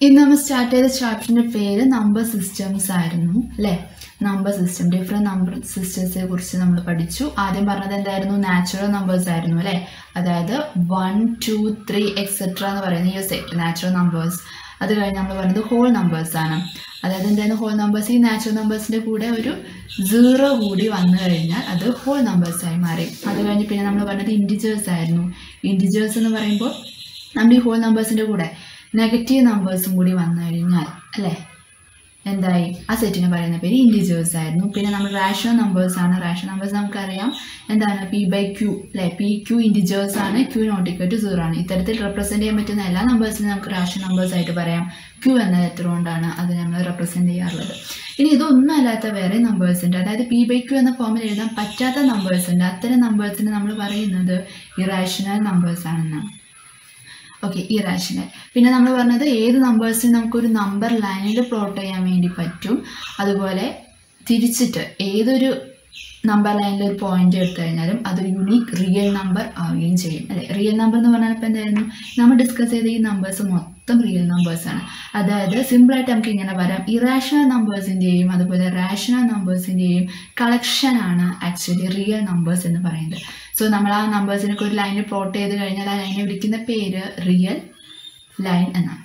ഇന്ന് നമ്മൾ സ്റ്റാർട്ട് ചെയ്ത ചാപ്റ്ററിന്റെ പേര് നമ്പർ സിസ്റ്റംസ് ആയിരുന്നു. അല്ലേ? നമ്പർ സിസ്റ്റം ഡിഫറെന്റ് നമ്പർ സിസ്റ്റംസിനെ കുറിച്ച് നമ്മൾ പഠിച്ചു. ആദ്യം പറഞ്ഞത് എന്തായിരുന്നു? നാച്ചുറൽ നമ്പേഴ്സ് ആയിരുന്നു അല്ലേ? അതായത് വൺ ടു ത്രീ എക്സെട്ര എന്ന് പറയുന്ന ഈ സെറ്റ് നാച്ചുറൽ നമ്പേഴ്സ് അത് കഴിഞ്ഞ് നമ്മൾ പറയുന്നത് ഹോൾ നമ്പേഴ്സ് ആണ്. അതായത് എന്തായിരുന്നു? ഹോൾ നമ്പേഴ്സ് ഈ നാച്ചുറൽ നമ്പേഴ്സിന്റെ കൂടെ ഒരു സീറോ കൂടി വന്നു കഴിഞ്ഞാൽ അത് ഹോൾ നമ്പേഴ്സായി മാറി. അത് കഴിഞ്ഞ് പിന്നെ നമ്മൾ പറഞ്ഞത് ഇൻഡിജേഴ്സ് ആയിരുന്നു. ഇൻഡിജേഴ്സ് എന്ന് പറയുമ്പോൾ നമ്മൾ ഈ ഹോൾ നമ്പേഴ്സിന്റെ കൂടെ നെഗറ്റീവ് നമ്പേഴ്സും കൂടി വന്നു കഴിഞ്ഞാൽ അല്ലേ? എന്തായി? ആ സെറ്റിന് പറയുന്ന പേര് ഇൻഡിജേഴ്സ് ആയിരുന്നു. പിന്നെ നമ്മൾ റാഷണൽ നമ്പേഴ്സ് ആണ്. റാഷണൽ നമ്പേഴ്സ് നമുക്കറിയാം. എന്താണ്? പി ബൈ ക്യൂ അല്ലെ പി ക്യൂ ഇൻഡിജേഴ്സ് ആണ്. Q not equal to zero ആണ്. ഇത്തരത്തിൽ റെപ്രസെന്റ് ചെയ്യാൻ പറ്റുന്ന എല്ലാ നമ്പേഴ്സിനും നമുക്ക് റാഷണൽ നമ്പേഴ്സ് ആയിട്ട് പറയാം. ക്യൂ എന്ന എത്ര കൊണ്ടാണ് അത് നമ്മൾ റെപ്രസെന്റ് ചെയ്യാറുള്ളത്. ഇനി ഇതൊന്നും അല്ലാത്ത വേറെ നമ്പേഴ്സ് ഉണ്ട്. അതായത് പി ബൈ ക്യൂ എന്ന ഫോമിൽ എഴുതാൻ പറ്റാത്ത നമ്പേഴ്സ് ഉണ്ട്. അത്തരം നമ്പേഴ്സിന് നമ്മൾ പറയുന്നത് ഇറാഷണൽ നമ്പേഴ്സ് ആണെന്നാണ്. ഓക്കെ ഇറാഷണൽ പിന്നെ നമ്മൾ പറഞ്ഞത് ഏത് നമ്പേഴ്സിന് നമുക്കൊരു നമ്പർ ലൈനിൽ പ്ലോട്ട് ചെയ്യാൻ വേണ്ടി പറ്റും? അതുപോലെ തിരിച്ചിട്ട് ഏതൊരു നമ്പർ ലൈനിൽ ഒരു പോയിന്റ് എടുത്തു കഴിഞ്ഞാലും അതൊരു യുണീക്ക് റിയൽ നമ്പർ ആവുകയും ചെയ്യും. അല്ലെ? റിയൽ നമ്പർ എന്ന് പറഞ്ഞാൽ ഇപ്പം എന്തായിരുന്നു? നമ്മൾ ഡിസ്കസ് ചെയ്ത ഈ നമ്പേഴ്സ് മൊത്തം റിയൽ നമ്പേഴ്സ് ആണ്. അതായത് സിമ്പിളായിട്ട് നമുക്ക് ഇങ്ങനെ പറയാം. ഇറാഷണൽ നമ്പേഴ്സിന്റെയും അതുപോലെ റാഷണൽ നമ്പേഴ്സിന്റെയും കളക്ഷനാണ് ആക്ച്വലി റിയൽ നമ്പേഴ്സ് എന്ന് പറയുന്നത്. സോ നമ്മൾ ആ നമ്പേഴ്സിനൊക്കെ ഒരു ലൈനിൽ പ്ലോട്ട് ചെയ്ത് കഴിഞ്ഞാൽ ആ ലൈനെ വിളിക്കുന്ന പേര് റിയൽ ലൈൻ എന്നാണ്.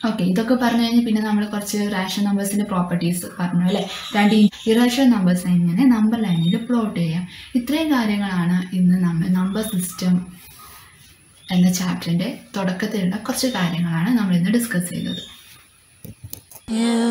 ഓക്കെ ഇതൊക്കെ പറഞ്ഞു കഴിഞ്ഞാൽ പിന്നെ നമ്മൾ കുറച്ച് റാഷൻ നമ്പേഴ്സിന്റെ പ്രോപ്പർട്ടീസ് പറഞ്ഞു അല്ലേ? രണ്ട് ഇറാഷൻ നമ്പേഴ്സ് എങ്ങനെ നമ്പർ ലൈനിൽ പ്ലോട്ട് ചെയ്യാം. ഇത്രയും കാര്യങ്ങളാണ് ഇന്ന് നമ്മൾ നമ്പർ സിസ്റ്റം എന്ന ചാപ്റ്ററിന്റെ തുടക്കത്തിലുള്ള കുറച്ച് കാര്യങ്ങളാണ് നമ്മൾ ഇന്ന് ഡിസ്കസ് ചെയ്തത്. Yeah.